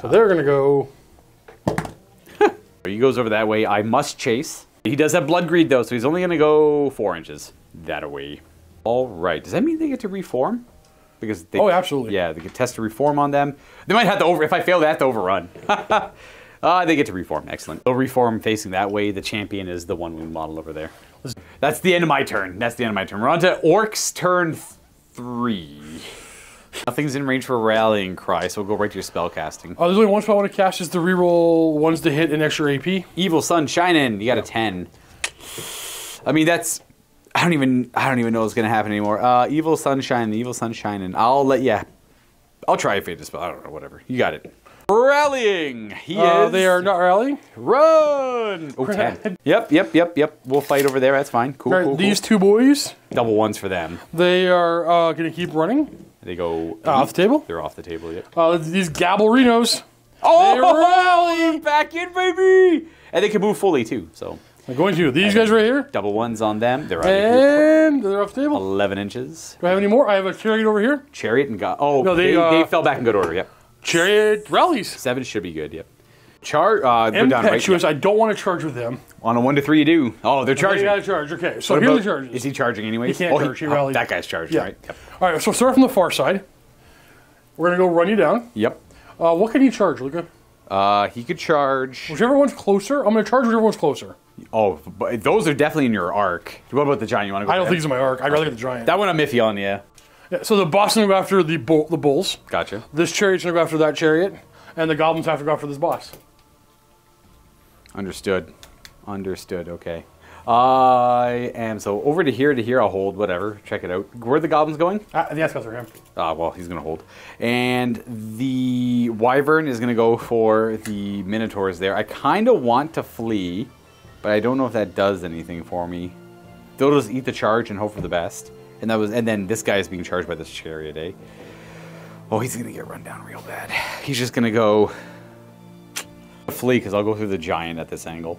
So they're gonna go. He goes over that way. I must chase. He does have blood greed though, so he's only going to go four inches that away. All right. Does that mean they get to reform? Because they, Oh, absolutely. Yeah, they get test to reform on them. They might have to over. If I fail, they have to overrun. uh, they get to reform. Excellent. They'll reform facing that way. The champion is the one wound model over there. That's the end of my turn. That's the end of my turn. We're on to Orc's turn three. Nothing's in range for rallying cry, so we'll go right to your spell casting. Oh, there's only one spell I want to cast is to reroll ones to hit an extra AP. Evil Sun shining. You got a ten. I mean, that's. I don't even. I don't even know what's gonna happen anymore. Uh, evil Sunshine. The Evil Sunshine. and I'll let you. I'll try a fate dispel. I don't know. Whatever. You got it. Rallying. He Uh, is. they are not rallying. Run. Oh, 10. Yep. Yep. Yep. Yep. We'll fight over there. That's fine. Cool. Right, cool, these cool. two boys, double ones for them. they are uh, going to keep running. They go Uh, off the table? They're off the table. Yep. Uh, these Gabblerinos, Oh, they rally. back in, baby. And they can move fully too. So I'm going to these guys right here, double ones on them. They're out of here. and they're off the table. Eleven inches. Do I have any more? I have a chariot over here. Chariot and God. Oh, No, they, they, uh, they fell back in good order. Yep. Chariot rallies. Seven should be good. Yep. Char. Uh, down right. Impetuous. I don't want to charge with them. On a one to three, you do. Oh, they're They charging. got to charge. Okay, so What here are about- the charges. Is he charging anyway? He can't oh, charge, he oh, that guy's charging, Yeah. right? Yep. All right, so start from the far side. We're gonna go run you down. Yep. Uh, what can he charge, Luka? Uh, he could charge. Whichever one's closer, I'm gonna charge whichever one's closer. Oh, but those are definitely in your arc. What about the giant? You want to go? I don't think he's in my arc. I'd rather get the giant. that one I'm iffy on. Yeah. Yeah, so the boss is gonna go after the bull, the bulls. Gotcha. This chariot's gonna go after that chariot, and the goblins have to go after this boss. Understood. Understood. Okay. I am so over to here to here. I'll hold whatever. Check it out. Where are the goblins going? Ah, the that's for him. Ah, well, he's gonna hold. And the wyvern is gonna go for the minotaurs there. I kind of want to flee, but I don't know if that does anything for me. They'll just eat the charge and hope for the best. And that was, and then this guy is being charged by this chariot, eh? Oh, he's gonna get run down real bad. He's just gonna go flee because I'll go through the giant at this angle.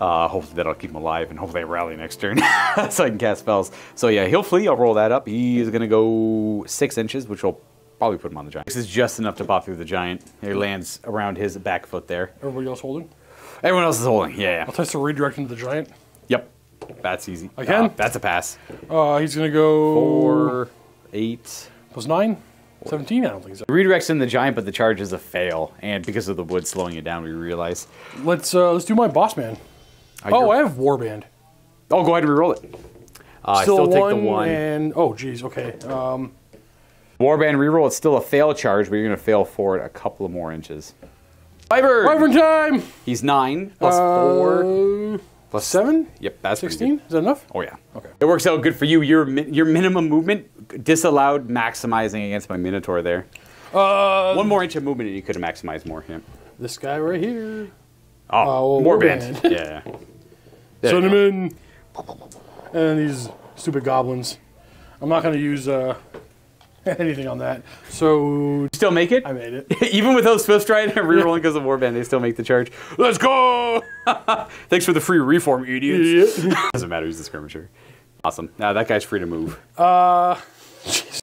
Uh, hopefully that'll keep him alive, and hopefully I rally next turn so I can cast spells. So yeah, he'll flee. I'll roll that up. He is gonna go six inches, which will probably put him on the giant. This is just enough to pop through the giant. He lands around his back foot there. Everybody else holding. Everyone else is holding. Yeah, yeah. I'll test to redirect into the giant. Yep. That's easy. I can? Uh, that's a pass. Uh, he's gonna go Four, eight. plus nine. 17? I don't think so. Redirects in the giant, but the charge is a fail, and because of the wood slowing it down, we realize. Let's uh, let's do my boss man. Uh, Oh, I have warband. oh, go ahead and reroll it. Uh, I Still, still take one, the one. and oh, geez, okay. Um, Warband reroll. It's still a fail charge, but you're going to fail forward a couple of more inches. Wyvern. Wyvern time. He's nine plus four Uh, plus seven. Yep, that's Sixteen. Is that enough? Oh yeah. Okay. It works out good for you. Your your minimum movement disallowed maximizing against my minotaur there. Uh, One more inch of movement, and you could have maximized more. Yeah. this guy right here. Oh, Uh, more band. yeah. There Send you him in. And these stupid goblins. I'm not gonna use uh, anything on that. So Still make it. I made it. Even with those Swift Stride and rerolling because of Warband, they still make the charge. Let's go! Thanks for the free reform, idiots. Yeah. Doesn't matter who's the skirmisher. Awesome. Now that guy's free to move. Uh,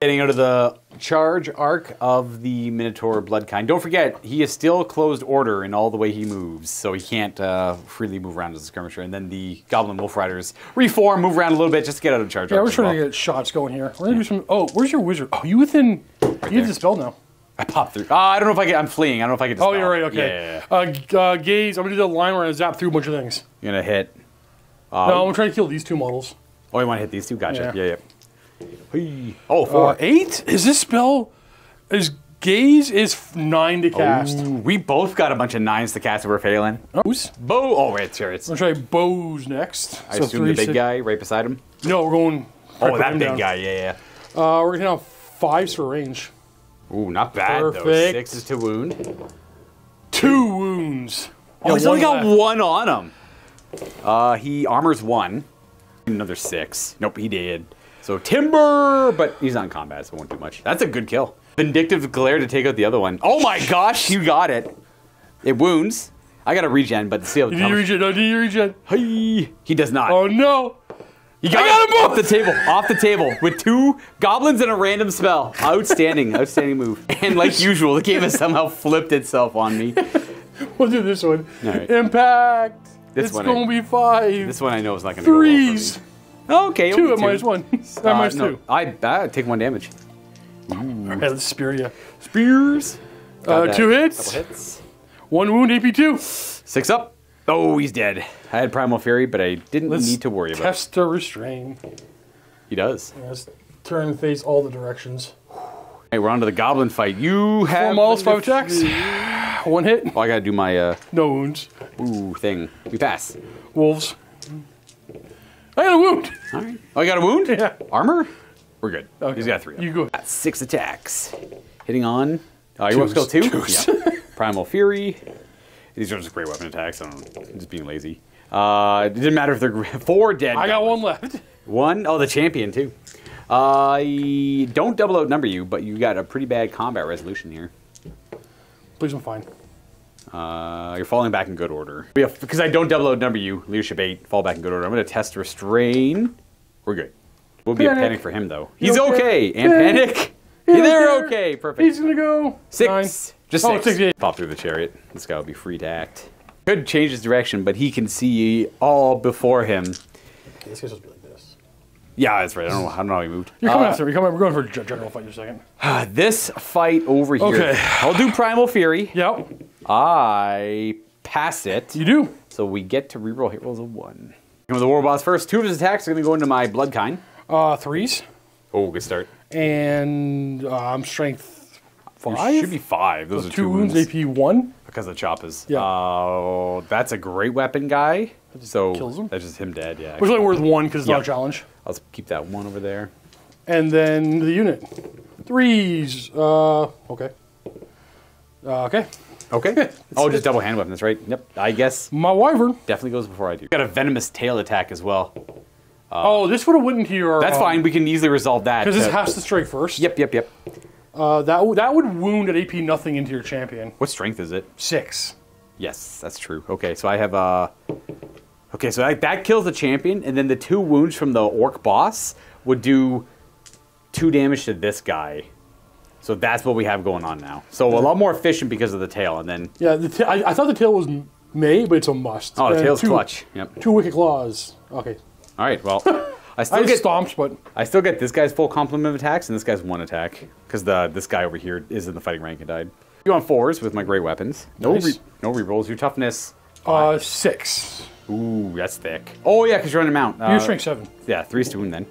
Getting out of the charge arc of the Minotaur Bloodkine. Don't forget, he is still closed order in all the way he moves, so he can't uh, freely move around as a skirmisher. And then the Goblin Wolf Riders reform, move around a little bit just to get out of charge yeah, arc. we're trying to get shots going here. We're gonna do some. Oh, where's your wizard? Oh, you within? You have the spell now. I popped through. Uh, I don't know if I get. I'm fleeing. I don't know if I can. Oh, you're right. Okay. Yeah. Uh, uh, gaze. I'm gonna do the line where I zap through a bunch of things. You're gonna hit. no, I'm gonna try to kill these two models. Oh, you want to hit these two? Gotcha. Yeah. Yeah, yeah. Hey. Oh, four. Uh, eight? Is this spell? Is gaze is nine to cast? Ooh, we both got a bunch of nines to cast. and We're failing. Bows. Bow. Oh, wait, sure. It's. I'm gonna try bows next. I assume the big guy right beside him. No, we're going. Oh, put that big down. guy. Yeah, Uh, we're gonna have fives for range. Ooh, not bad though. Six is to wound. Two wounds. Oh, Yeah, he's only got left. one on him. Uh, he armors one. Another six. Nope, he did. So timber, but he's not in combat, so it won't do much. That's a good kill. Vindictive glare to take out the other one. Oh my gosh, you got it. It wounds. I got a regen, but see how you regen? No, did you regen? Hey, he does not. Oh no! You got, I got them off the table, off the table, with two goblins and a random spell. Outstanding, outstanding move. And like usual, the game has somehow flipped itself on me. We'll do this one. Right. Impact. This it's one I- gonna be five. This one I know is not going to Threes. go well for. Okay, two at minus one. Uh, minus no, two. I, I take one damage. Alright, let's spear you. Spears. Uh, two hits. Hits. One wound, AP two. Six up. Oh, he's dead. I had Primal Fury, but I didn't Let's need to worry about it. Test to restrain. He does. Let's turn and face all the directions. Hey, we're on to the goblin fight. You have. Four models, five attacks. One hit, Oh, I gotta do my uh, no wounds. ooh thing. We pass. Wolves. I got a wound. All right. Oh, I got a wound? Yeah. Armor? We're good. Okay. He's got three. You go. Got six attacks. Hitting on. Uh, you want skill Twos. two? Yeah. Primal Fury. These are just great weapon attacks. I don't know. I'm just being lazy. Uh, it didn't matter if they're four dead. I got one left. One. Oh, the champion too. Uh, I don't double outnumber you, but you got a pretty bad combat resolution here. Please, I'm fine. Uh, you're falling back in good order. Yeah, because I don't double outnumber you. Leadership eight. Fall back in good order. I'm going to test restrain. We're good. We'll be a Panic. panic for him though. He's okay? okay. And Panic. panic. He's They're okay. okay. Perfect. He's gonna go Six. Nine. Just Oh, six. six. Pop through the chariot. This guy will be free to act. Could change his direction, but he can see all before him. This guy's supposed to be like this. Yeah, that's right. I don't know. I don't know how he moved. You're coming Uh, after. You're coming. We're going for a general fight in a second. uh, this fight over here. Okay. I'll do Primal Fury. Yep. I pass it. You do. So we get to reroll hit rolls of one. And With the war boss first, two of his attacks are going to go into my bloodkine. Uh, threes Oh, good start. and uh, I'm strength It five. should be five. Those are two wounds. AP one. because of choppas. Yeah. Oh, that's a great weapon guy. So kills him? that's just him dead. Yeah. Which is only worth one because it's not Yeah. a challenge. I'll just keep that one over there. And then the unit. Threes. Uh, okay. Uh, okay. Okay. oh, just double hand weapon. That's right. Yep. I guess My wyvern. definitely goes before I do. Got a venomous tail attack as well. oh, this would have went into your. That's fine. We can easily resolve that. Because this Uh, has to strike first. Yep. Yep. Yep. Uh, that that would wound at AP nothing into your champion. What strength is it? Six. Yes, that's true. Okay, so I have uh Okay, so that, that kills the champion, and then the two wounds from the orc boss would do two damage to this guy. So that's what we have going on now. So a lot more efficient because of the tail, and then Yeah, the ta- I, I thought the tail was may, but it's a must. oh, the And tail's two, clutch. Yep. Two wicked claws. Okay. All right. Well, I I still get stomped, but I still get this guy's full complement of attacks, and this guy's one attack because the this guy over here is in the fighting rank and died. You on fours with my great weapons. No, Nice. re- no rerolls. Your toughness. uh, six. Ooh, that's thick. Oh yeah, because you're on a mount. Uh, strength seven. Yeah, three to wound then.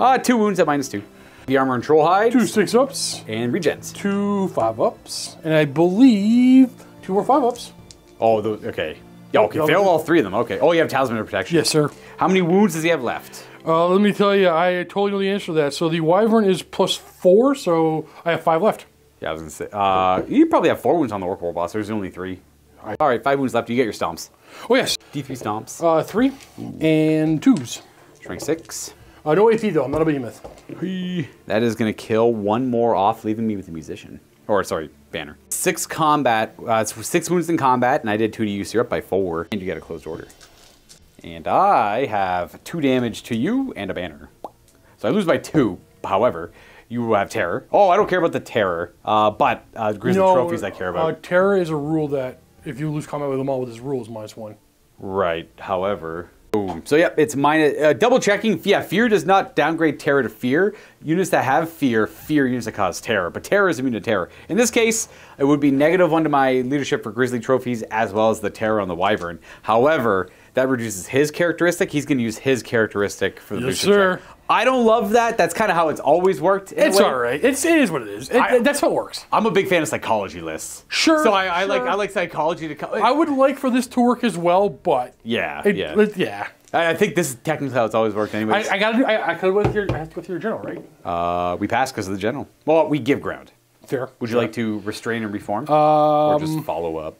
Uh, two wounds at minus two. The armor and troll hide. Two six ups. And regens. Two five ups, and I believe two more five ups. Oh, okay. Yeah, okay, fail all three of them. Okay. Oh, you have talisman of protection. Yes, sir. How many wounds does he have left? Uh, let me tell you, I totally know the answer to that. So the wyvern is plus four, so I have five left. Yeah, I was gonna say. Uh, you probably have four wounds on the orc war boss. There's only three. All right, five wounds left. You get your stomps. Oh yes, D3 stomps. uh, three and twos. Strength six. Uh, no AP though. I'm not a behemoth. That is gonna kill one more off, leaving me with a musician. Or sorry, banner. Six combat. Uh, six wounds in combat, and I did two to you, so you're up by four, and you get a closed order. And I have two damage to you and a banner. So I lose by two. However, you have terror. Oh, I don't care about the terror, uh, but uh, grisly trophies I care about. Uh, terror is a rule that if you lose combat with them all with his rules, minus one. Right. However. So yep, it's minus. Uh, double checking. Yeah, fear does not downgrade terror to fear. Units that have fear, fear units that cause terror. But terror is immune to terror. In this case, it would be negative one to my leadership for Grisly trophies as well as the terror on the Wyvern. However, that reduces his characteristic. He's going to use his characteristic for the Yes, leadership sir. check. I don't love that. That's kind of how it's always worked. It's all right. It's it is what it is. It, I- that's how it works. I'm a big fan of psychology lists. Sure, So I, I like. I like psychology to. Co- I would like for this to work as well, but yeah, it, yeah. it- yeah. I, I think this is technically how it's always worked. I, Anyways, I gotta do. I, I could go through. I have to go through your general, right? Uh, we pass because of the general. Well, we give ground. Fair. Would you like to restrain and reform, or just follow up?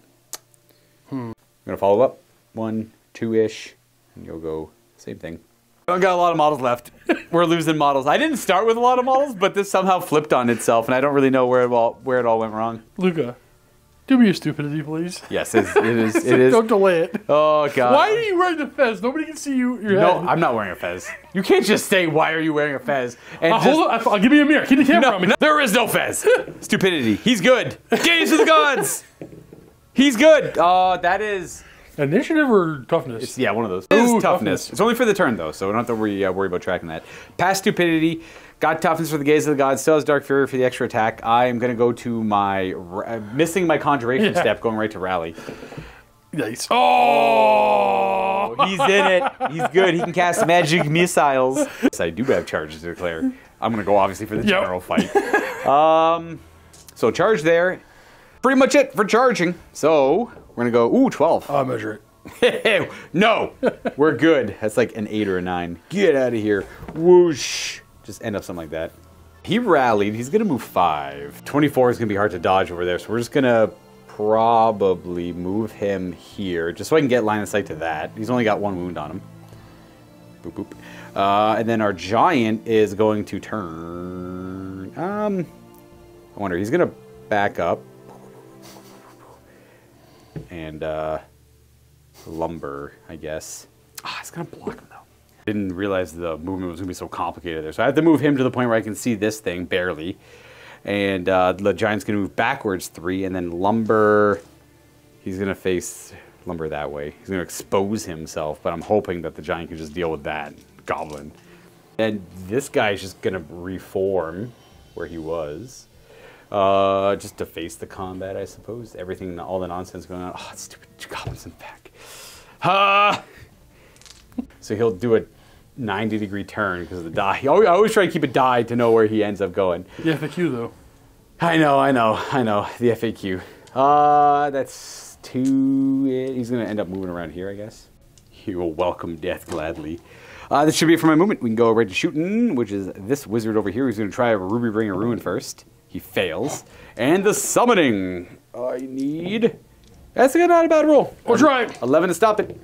I'm gonna follow up one, two ish, and you'll go same thing. I don't got a lot of models left. We're losing models. I didn't start with a lot of models, but this somehow flipped on itself, and I don't really know where it all where it all went wrong. Luka, do me a stupidity, please. Yes, it is. It is. It is. Don't delay it. Oh god. Why are you wearing a fez? Nobody can see you. Your No, head. I'm not wearing a fez. You can't just say, "Why are you wearing a fez?" And Uh, just, hold on. I'll give you a mirror. Keep the camera No, on me. no, there is no Fez. Stupidity. He's good. Gaze to the gods. He's good. Uh, that is. Initiative or toughness? It's, Yeah, one of those. It is Ooh, toughness. toughness. It's only for the turn though, so we don't have to worry, uh, worry about tracking that. Past stupidity. Got toughness for the gaze of the gods. Still has dark fury for the extra attack. I am gonna go to my uh, missing my conjuration Yeah. step, going right to rally. Nice. Oh, he's in it. He's good. He can cast magic missiles. Yes, I do have charges to declare. I'm gonna go obviously for the Yep. general fight. Um, so charge there. Pretty much it for charging. So we're gonna go. Ooh, 12. I'll measure it. no, we're good. That's like an eight or a nine. Get out of here. Whoosh. Just end up something like that. He rallied. He's gonna move five. 24 is gonna be hard to dodge over there, so we're just gonna probably move him here, just so I can get line of sight to that. He's only got one wound on him. Boop boop. Uh, and then our giant is going to turn. Um, I wonder. He's gonna back up and uh, lumber, I guess. Ah, it's gonna block him though. Didn't realize the movement was gonna be so complicated there, so I have to move him to the point where I can see this thing barely. And uh, the giant's gonna move backwards three, and then lumber. He's gonna face lumber that way. He's gonna expose himself, but I'm hoping that the giant can just deal with that goblin. And this guy's just gonna reform where he was. Uh, just to face the combat, I suppose. Everything, all the nonsense going on. Oh, stupid goblins in back. Ah! so he'll do a 90 degree turn because of the die. I always, always try to keep a die to know where he ends up going. The FAQ though. I know, I know, I know. The FAQ. Uh, that's two. He's going to end up moving around here, I guess. He will welcome death gladly. Uh, this should be it for my movement. We can go right to shooting, which is this wizard over here who's going to try a Ruby Ring of Ruin first. He fails. And the summoning. I need. That's a good, not a bad roll. We'll try. 11 to stop it.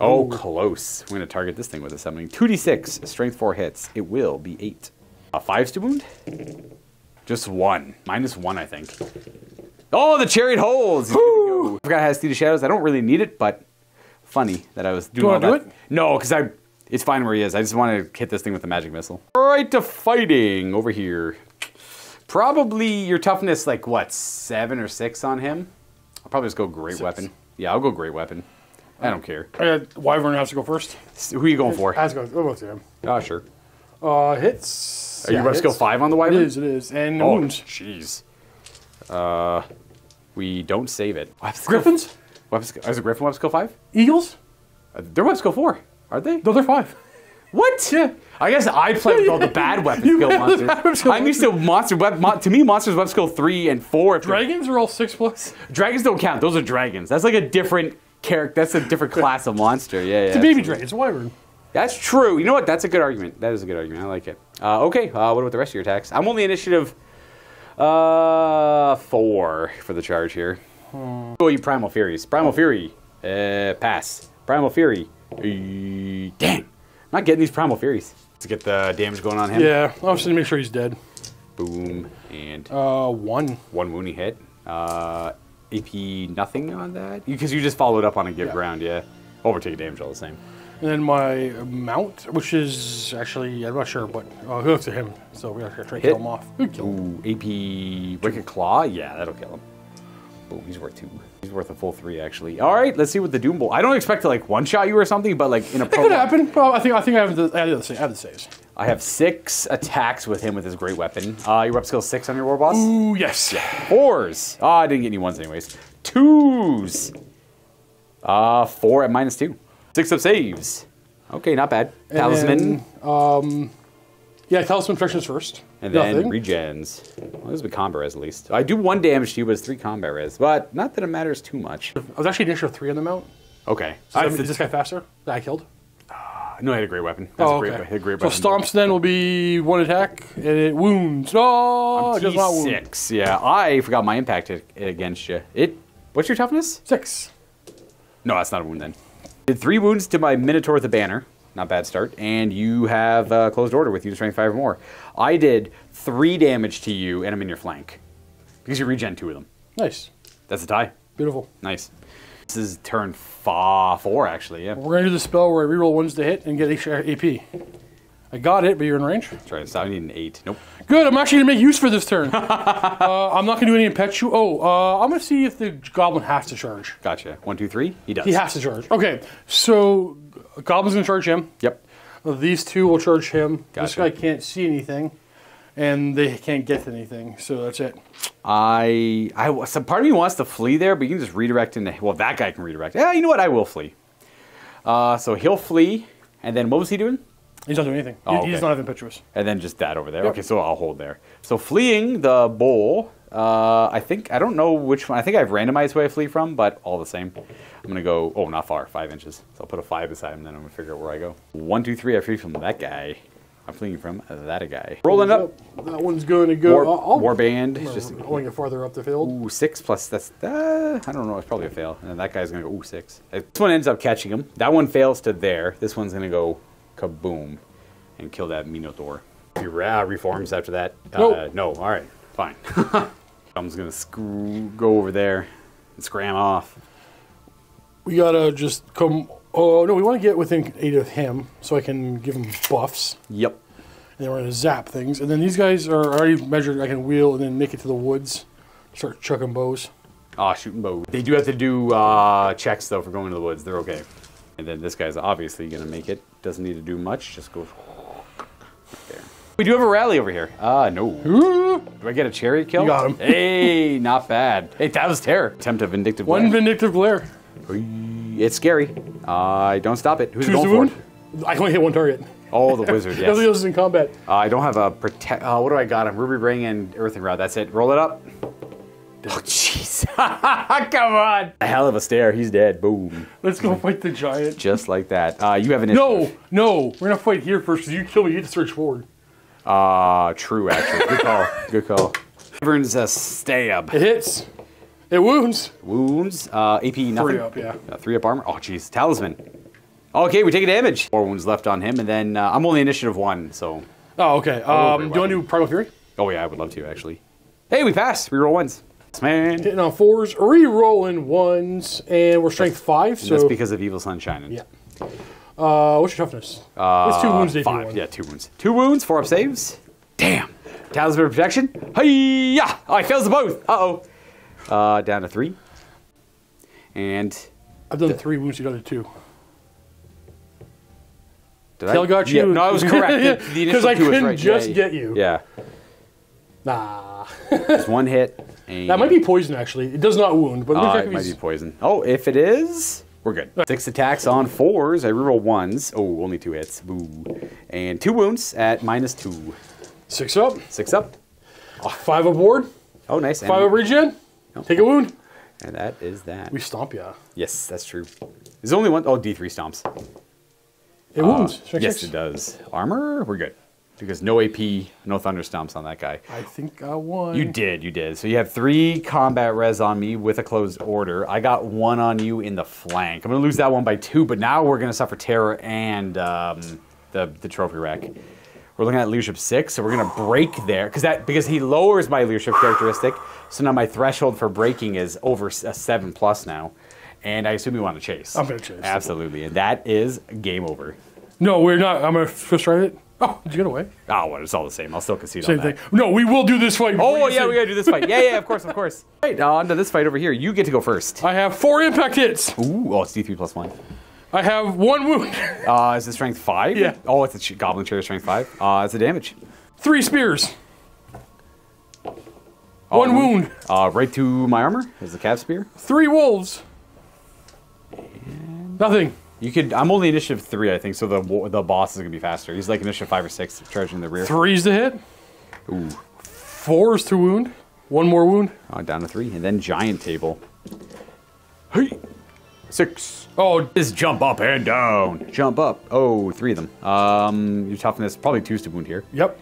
Oh, close. We're going to target this thing with a summoning. 2d6, strength 4 hits. It will be 8. A 5 to wound? Just 1. Minus 1, I think. Oh, the chariot holds! He's good to go. I forgot how to see the shadows. I don't really need it, but funny that I was doing you all do that. it? No, because I. It's fine where he is. I just want to hit this thing with the magic missile. Right to fighting over here. Probably your toughness, like what, seven or six on him? I'll probably just go great Six. weapon. Yeah, I'll go great weapon. I don't care. Uh, Wyvern has to go first. Who are you going for? Has to go. We'll go to him. Oh, sure. Uh, hits. Are you about to hits. five on the It wyvern? is. It is. And Oh, wounds. jeez. Uh, we don't save it. Griffins. Weapon skill, is it Griffin weapon skill five? Eagles. Uh, they're weapon skill four, aren't they? No, they're five. What? Yeah. I guess I play with all the bad weapon You skill play with the monsters. I'm used to monster web. Mon- to me, monsters weapon skill three and four. Dragons are all six plus. dragons don't count. Those are dragons. That's like a different character. That's a different class of monster. Yeah, yeah. It's a baby dragon. It's a wyvern. That's true. You know what? That's a good argument. That is a good argument. I like it. Uh, okay. Uh, what about the rest of your attacks? I'm only initiative uh, four for the charge here. Oh, you Primal Furies. Primal Fury. Uh, pass. Primal Fury. Uh, dang. Not getting these Primal Furies. Let's get the damage going on him. Yeah. I'm just gonna make sure he's dead. Boom. And Uh, one. one wounding hit. Uh, AP nothing on that? Because you just followed up on a give Yeah. ground, yeah. Overtake damage all the same. And then my mount, which is actually I'm not sure, but uh, who to him. So we are gonna try to kill him off. Kill. him. Ooh, AP Wicked Claw? Yeah, that'll kill him. Boom, he's worth two. He's worth a full three, actually. All right, let's see what the Doombull. I don't expect to like one shot you or something, but like in a It could happen. Well, I think I think I have the I have the, I have the saves. I have six attacks with him with his great weapon. Uh, your rep skill six on your war boss. Ooh yes. Fours. Oh, I didn't get any ones anyways. Twos. Uh, four at minus two. Six of saves. Okay, not bad. And Talisman. then, um, yeah, talisman of protection first. And then Nothing. regens. Well, this is with combat res at least. I do one damage to you, but it's three combat res. But not that it matters too much. I was actually initiative three on the mount. Okay. So I- is this guy faster? That I killed. Ah, no, I had a great weapon. That's Oh, a great, okay. a great so weapon. stomps then will be one attack and it wounds. No, it does not wound. T6. Yeah, I forgot my impact against you. It. What's your toughness? Six. No, that's not a wound then. Did three wounds to my Minotaur with the banner. Not bad start. And you have uh, closed order with you to strength five or more. I did three damage to you, and I'm in your flank because you regen two of them. Nice. That's a tie. Beautiful. Nice. This is turn fa- four, actually. Yeah. We're gonna do the spell where I reroll ones to hit and get extra AP. I got it, but you're in range. Try this out. I need an eight. Nope. Good. I'm actually gonna make use for this turn. uh, I'm not gonna do any impetu. Oh, uh, I'm gonna see if the goblin has to charge. Gotcha. One, two, three. He does. He has to charge. Okay, so goblin's gonna charge him. Yep. These two will charge him. This guy can't see anything, and they can't get to anything. So that's it. I, I, some part of me wants to flee there, but you can just redirect into. Well, that guy can redirect. Yeah, you know what? I will flee. Uh, so he'll flee, and then what was he doing? He's not doing anything. Oh, he, he does okay. not have impetuous. And then just that over there. Yep. Okay, so I'll hold there. So fleeing the bowl. Uh, I think I don't know which one. I think I have randomized where I flee from, but all the same, I'm gonna go. Oh, not far, five inches. So I'll put a five beside him, then I'm gonna figure out where I go. One, two, three. I flee from that guy. I'm fleeing from that guy. Rolling up. That one's going to go. War, I'll- warband. Just going to farther up the field. Ooh, six plus that's uh, I don't know. It's probably a fail. And then that guy's gonna go ooh six. Uh, This one ends up catching him. That one fails to there. This one's gonna go kaboom and kill that Minotaur. He ra- reforms after that. Uh, no. All right. Fine. I'm just gonna screw go over there and scram off. We gotta just come. Oh no, we want to get within eight of him so I can give him buffs. Yep. And then we're gonna zap things. And then these guys are already measured. I can wheel and then make it to the woods. Start chucking bows. Ah, shooting bows. They do have to do uh, checks though for going to the woods. They're okay. And then this guy's obviously gonna make it. Doesn't need to do much. Just go there. We do have a rally over here. Ah, no. Do I get a cherry kill? You got him. hey, not bad. Hey, that was terror. Attempt of vindictive. One vindictive glare. It's scary. I don't stop it. Who's Two's going wound. for it? I can only hit one target. Oh, the wizard. Everything Yes. else is in combat. Uh, I don't have a protect. Uh, what do I got? I'm ruby ring and earthing rod. That's it. Roll it up. Oh, jeez. Come on. A hell of a stare. He's dead. Boom. Let's go fight the giant. Just like that. Uh, you have an No, no, we're gonna fight here first. Because you kill me, you get to search forward. Uh, true, actually. Good call. Good call. Wyvern's a stab. It hits. It wounds. Wounds. Uh, AP nothing. Three up, yeah. Uh, three up armor. Oh, jeez. Talisman. Okay, we take a damage. Four wounds left on him, and then uh, I'm only initiative one, so. Oh, okay. Oh, Um, do I do Primal Fury? Oh, yeah, I would love to, actually. Hey, we pass. We roll ones. Man. Hitting on fours, re-rolling ones, and we're strength five. So That's because of Evil Sun Shining. yeah. Uh, what's your toughness? Uh, it's two wounds. AP Five. Yeah, two wounds. Two wounds, four up saves. Damn. Talisman of protection. Hiya! Oh, I fails the both. Uh-oh. Uh, down to three. And I've done three wounds. You've done two. did Tail got Yeah, you. no, I was correct. The- the Because I couldn't right. just Yeah, get you. Yeah. Nah. Just one hit. And That might be poison, actually. It does not wound, but Uh, it might be poison. Oh, if it is, we're good. Six attacks on fours. I reroll ones. Oh, only two hits. Boo. And two wounds at minus two. Six up, Six up. five aboard, Oh, nice. And, five up regen. Take a wound. and that is that. We stomp ya. Yes, that's true. There's only one. Oh, D3 stomps. It wounds. Uh, yes, it does. Armor, we're good. Because no AP, no thunder stomps on that guy. I think I won. You did, you did. So you have three combat res on me with a closed order. I got one on you in the flank. I'm gonna lose that one by two, but now we're gonna suffer terror and um, the the trophy rack. We're looking at leadership six, so we're gonna break there because that because he lowers my leadership characteristic. So now my threshold for breaking is over s- a seven plus now, and I assume you want to chase. I'm gonna chase. Absolutely, and that is game over. No, we're not. I'm gonna first try it. Oh, did you get away? Oh, well, it's all the same. I'll still concede Same on that. thing. No, we will do this fight. Oh yeah, we gotta do this fight. Yeah, yeah, of course, of course. Right, on to this fight over here. You get to go first. I have four impact hits. Ooh, oh, it's D3 plus one. I have one wound, Uh, is it strength five? Yeah. Oh, it's a goblin chair strength five. Uh, it's a damage. three spears, Oh, one wound, Uh, right to my armor. Is the cap spear. three wolves. Nothing. You could. I'm only initiative three, I think. So the the boss is gonna be faster. He's like initiative five or six, charging the rear. Three's to hit. Ooh. Four is to wound. One more wound. Uh, down to three, and then giant table. Hey, six. Oh, Is jump up and down. Jump up. Oh, three of them. Um, your toughness probably two's to wound here. yep.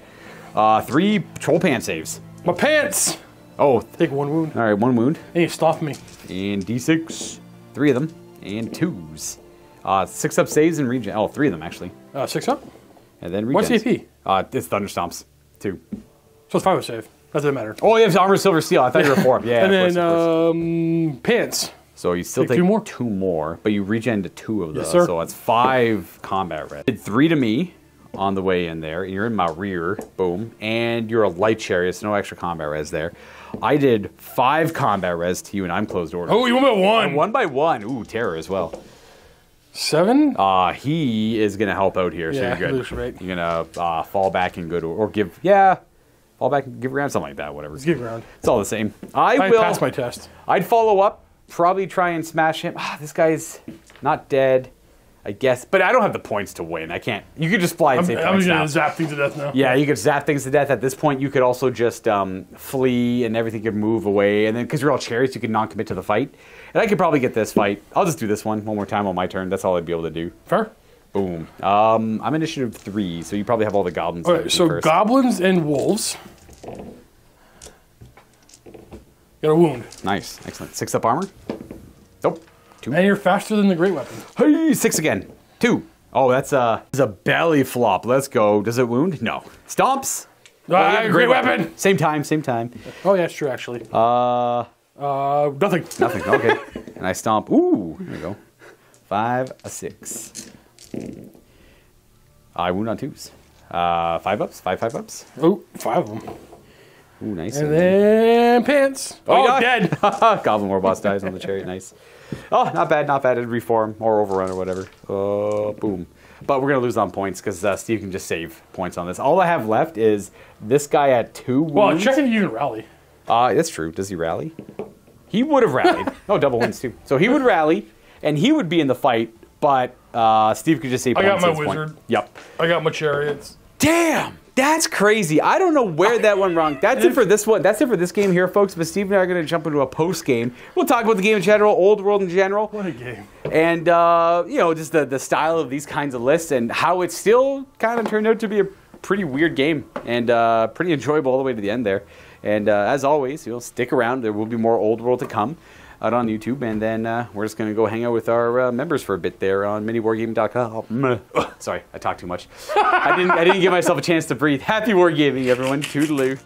Uh, three troll pan saves. My pants. Oh, Take one wound. all right, one wound. And you stop me. And D6, three of them, and twos. Uh, six up saves and regen. Oh, three of them actually, Uh, six up. and then What's regens. AP? Uh, it's thunder stomps. Two. So it's five of save. That doesn't matter. Oh, you have armor silver steel. I thought you were four up. Yeah, and then course. um, pants. so you still take take two more? two more, but you regen to two of those. Yes, sir. So that's five combat red. Did three to me on the way in there. You're in my rear. Boom, and you're a light chariot, so no extra combat res there. I did five combat res to you, and I'm closed order. Oh, you went by one. One by one. Ooh, terror as well. Seven. Uh, he is gonna help out here, so Yeah, you're lose good. rate. You're gonna uh, fall back and go to, or give, yeah, fall back and give around something like that. Whatever. Let's around. It's all the same. I, I will. passed my test. I'd follow up. Probably try and smash him. Ah, this guy's not dead, I guess. But I don't have the points to win. I can't. You could just fly and I'm, save I'm just gonna zap things to death now. Yeah, you could zap things to death. At this point, you could also just um, flee and everything could move away. And then, because you're all chariots, you could non commit to the fight. And I could probably get this fight. I'll just do this one one more time on my turn. That's all I'd be able to do. Fair. Boom. Um, I'm initiative three, so you probably have all the goblins. and Okay, so first. goblins and wolves. Got a wound. Nice, excellent. Six up armor. Nope. Two. And you're faster than the great weapon. Hey, six again. Two. Oh, that's a, that's a belly flop. Let's go. Does it wound? No. Stomps. Ah, great weapon. Same time, same time. Oh yeah, it's true actually. Uh, Uh, nothing. nothing. Okay. and I stomp. Ooh, there we go. Five, a six. I wound on twos. Uh, five ups. Five five ups. Oh, five of them. Ooh, nice. And then pants. Oh, Oh, dead. Goblin War Boss dies on the chariot. Nice. Oh, not bad, not bad. It'd reform or overrun or whatever. Uh, boom. But we're gonna lose on points because uh, Steve can just save points on this. All I have left is this guy at two wounds. well, check if you can rally. Uh, that's true. Does he rally? He would have rallied. no, double wins too. So he would rally, and he would be in the fight. But uh, Steve could just save I got my this point. wizard. Yep. I got my chariots. Damn, that's crazy. I don't know where that went wrong. That's it for this one. That's it for this game here, folks. But Steve and I are going to jump into a post game. We'll talk about the game in general, old world in general, What a game. and uh, you know just the the style of these kinds of lists and how it still kind of turned out to be a pretty weird game and uh, pretty enjoyable all the way to the end there. And uh, as always, you'll stick around. There will be more Old World to come out on YouTube, and then uh, we're just going to go hang out with our uh, members for a bit there on miniwargaming.com. Sorry, I talked too much. I didn't. I didn't give myself a chance to breathe. Happy wargaming, everyone. Toodaloo.